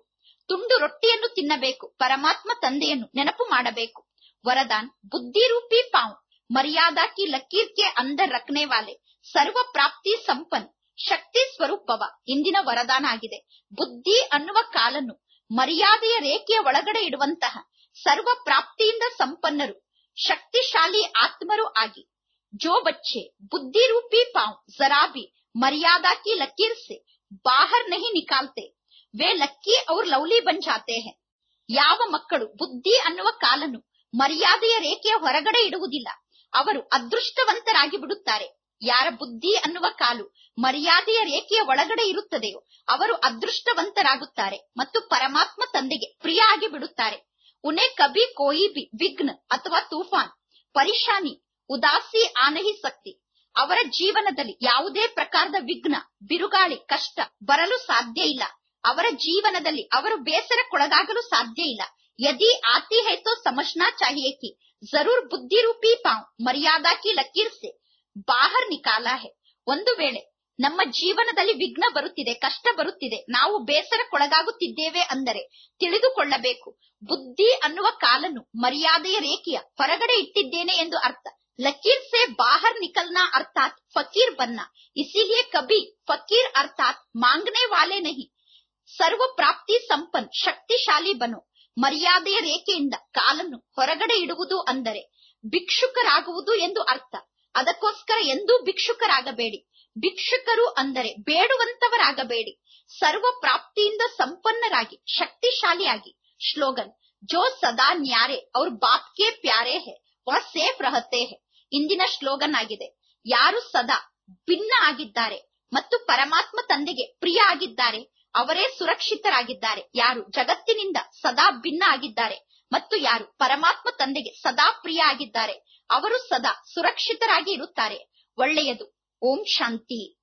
ತುಂಡು ರೊಟ್ಟಿಯನ್ನು ತಿನ್ನಬೇಕು, ಪರಮಾತ್ಮ ತಂದೆಯನ್ನು ನೆನಪು ಮಾಡಬೇಕು. ವರದಾನ್ ಬುದ್ಧಿ ರೂಪಿ ಪಾವು, ಮರ್ಯಾದಾ ಕಿ ಲಕೀರ್ ಕೆ ಅಂದರ್ ರಕ್ನೆ ವಾಲೆ, ಸರ್ವ ಪ್ರಾಪ್ತಿ ಸಂಪನ್, ಶಕ್ತಿ ಸ್ವರೂಪವ, ಇಂದಿನ ವರದಾನ ಆಗಿದೆ. ಬುದ್ಧಿ ಅನ್ನುವ ಕಾಲನ್ನು ಮರ್ಯಾದೆಯ ರೇಖೆಯ ಒಳಗಡೆ ಇಡುವಂತಹ ಸರ್ವ ಪ್ರಾಪ್ತಿಯಿಂದ ಸಂಪನ್ನರು, ಶಕ್ತಿಶಾಲಿ ಆತ್ಮರು ಆಗಿ. ಜೋ ಬಚ್ಚೆ ಬುದ್ಧಿ ರೂಪಿ ಪಾವ್, ಜರಾಬಿ, ಮರ್ಯಾದಾ ಕಿ ಲಕೀರ್ ಸೆ ಬಾಹರ್ ನಹಿ ನಿಕಾಲ್ತೆ. वे लक्की और लवली बन जाते हैं ಯಾವ ಮಕ್ಕಳು ಬುದ್ಧಿ ಅನ್ನುವ ಕಾಲನ್ನು ಮರ್ಯಾದೆಯ ರೇಖೆಯ ಹೊರಗಡೆ ಇಡುವುದಿಲ್ಲ ಅವರು ಅದೃಷ್ಟವಂತರಾಗಿ ಬಿಡುತ್ತಾರೆ ಯಾರ ಬುದ್ಧಿ ಅನ್ನುವ ಕಾಲು ಮರ್ಯಾದೆಯ ರೇಖೆಯ ಒಳಗಡೆ ಇರುತ್ತದೆಯೋ ಅವರು ಅದೃಷ್ಟವಂತರಾಗುತ್ತಾರೆ ಮತ್ತು ಪರಮಾತ್ಮ ತಂದೆಗೆ ಪ್ರಿಯ ಆಗಿ ಬಿಡುತ್ತಾರೆ ಉನೆ ಕಬಿ ಕೋಯಿ ಬಿ ವಿಘ್ನ ಅಥವಾ ತೂಫಾನ್ ಪರಿಶಾನಿ ಉದಾಸಿ ಆನಹಿ ಶಕ್ತಿ ಅವರ ಜೀವನದಲ್ಲಿ ಯಾವುದೇ ಪ್ರಕಾರದ ವಿಘ್ನ ಬಿರುಗಾಳಿ ಕಷ್ಟ ಬರಲು ಸಾಧ್ಯ ಇಲ್ಲ ಅವರ ಜೀವನದಲ್ಲಿ ಅವರು ಬೇಸರಕ್ಕೊಳಗಾಗಲು ಸಾಧ್ಯ ಇಲ್ಲ. ಯದಿ ಆತಿ ಹೈ ತೋ ಸಮಜ್ನಾ ಚಾಹಿಯೇ ಕಿ ಜರೂರ್ ಬುದ್ಧಿ ರೂಪಿ ಪಾವ್ ಮರ್ಯಾದಾ ಕಿ ಲಕೀರ್ ಸೆ, ಬಾಹರ್ ನಿಕಾಲಾ ಹೆ. ಒಂದು ವೇಳೆ ನಮ್ಮ ಜೀವನದಲ್ಲಿ ವಿಘ್ನ ಬರುತ್ತಿದೆ, ಕಷ್ಟ ಬರುತ್ತಿದೆ, ನಾವು ಬೇಸರಕ್ಕೊಳಗಾಗುತ್ತಿದ್ದೇವೆ ಅಂದರೆ ತಿಳಿದುಕೊಳ್ಳಬೇಕು. ಬುದ್ಧಿ ಅನ್ನುವ ಕಾಲನ್ನು ಮರ್ಯಾದೆಯ ರೇಖೆಯ ಹೊರಗಡೆ ಇಟ್ಟಿದ್ದೇನೆ ಎಂದು ಅರ್ಥ. ಲಕೀರ್ ಸೆ ಬಾಹರ್ ನಿಕಲ್ನಾ ಅರ್ಥಾತ್ ಫಕೀರ್ ಬನ್ನ. ಇಸಿಲಿಯೇ ಕಬಿ ಫಕೀರ್ ಅರ್ಥಾತ್ ಮಾಂಗನೆ ವಾಲೆ ನಹಿ. ಸರ್ವ ಪ್ರಾಪ್ತಿ ಸಂಪನ್ ಶಕ್ತಿಶಾಲಿ ಬನು. ಮರ್ಯಾದೆಯ ರೇಖೆಯಿಂದ ಕಾಲನ್ನು ಹೊರಗಡೆ ಇಡುವುದು ಅಂದರೆ ಭಿಕ್ಷುಕರಾಗುವುದು ಎಂದು ಅರ್ಥ. ಅದಕ್ಕೋಸ್ಕರ ಎಂದೂ ಭಿಕ್ಷುಕರಾಗಬೇಡಿ. ಭಿಕ್ಷುಕರು ಅಂದರೆ ಬೇಡುವಂತವರಾಗಬೇಡಿ. ಸರ್ವ ಪ್ರಾಪ್ತಿಯಿಂದ ಸಂಪನ್ನರಾಗಿ, ಶಕ್ತಿಶಾಲಿಯಾಗಿ. ಶ್ಲೋಗನ್, ಜೋ ಸದಾ ನ್ಯಾರೆ, ಅವ್ರ ಬಾಪ್ಗೆ ಪ್ಯಾರೆ ಹೇ, ವಹ ಸೇಫ್ ರಹತೆ ಹೇ. ಇಂದಿನ ಶ್ಲೋಗನ್ ಆಗಿದೆ. ಯಾರು ಸದಾ ಭಿನ್ನ ಆಗಿದ್ದಾರೆ ಮತ್ತು ಪರಮಾತ್ಮ ತಂದೆಗೆ ಪ್ರಿಯ ಆಗಿದ್ದಾರೆ ಅವರೇ ಸುರಕ್ಷಿತರಾಗಿದ್ದಾರೆ. ಯಾರು ಜಗತ್ತಿನಿಂದ ಸದಾ ಭಿನ್ನ ಆಗಿದ್ದಾರೆ ಮತ್ತು ಯಾರು ಪರಮಾತ್ಮ ತಂದೆಗೆ ಸದಾ ಪ್ರಿಯ ಆಗಿದ್ದಾರೆ ಅವರು ಸದಾ ಸುರಕ್ಷಿತರಾಗಿ ಇರುತ್ತಾರೆ. ಒಳ್ಳೆಯದು. ಓಂ ಶಾಂತಿ.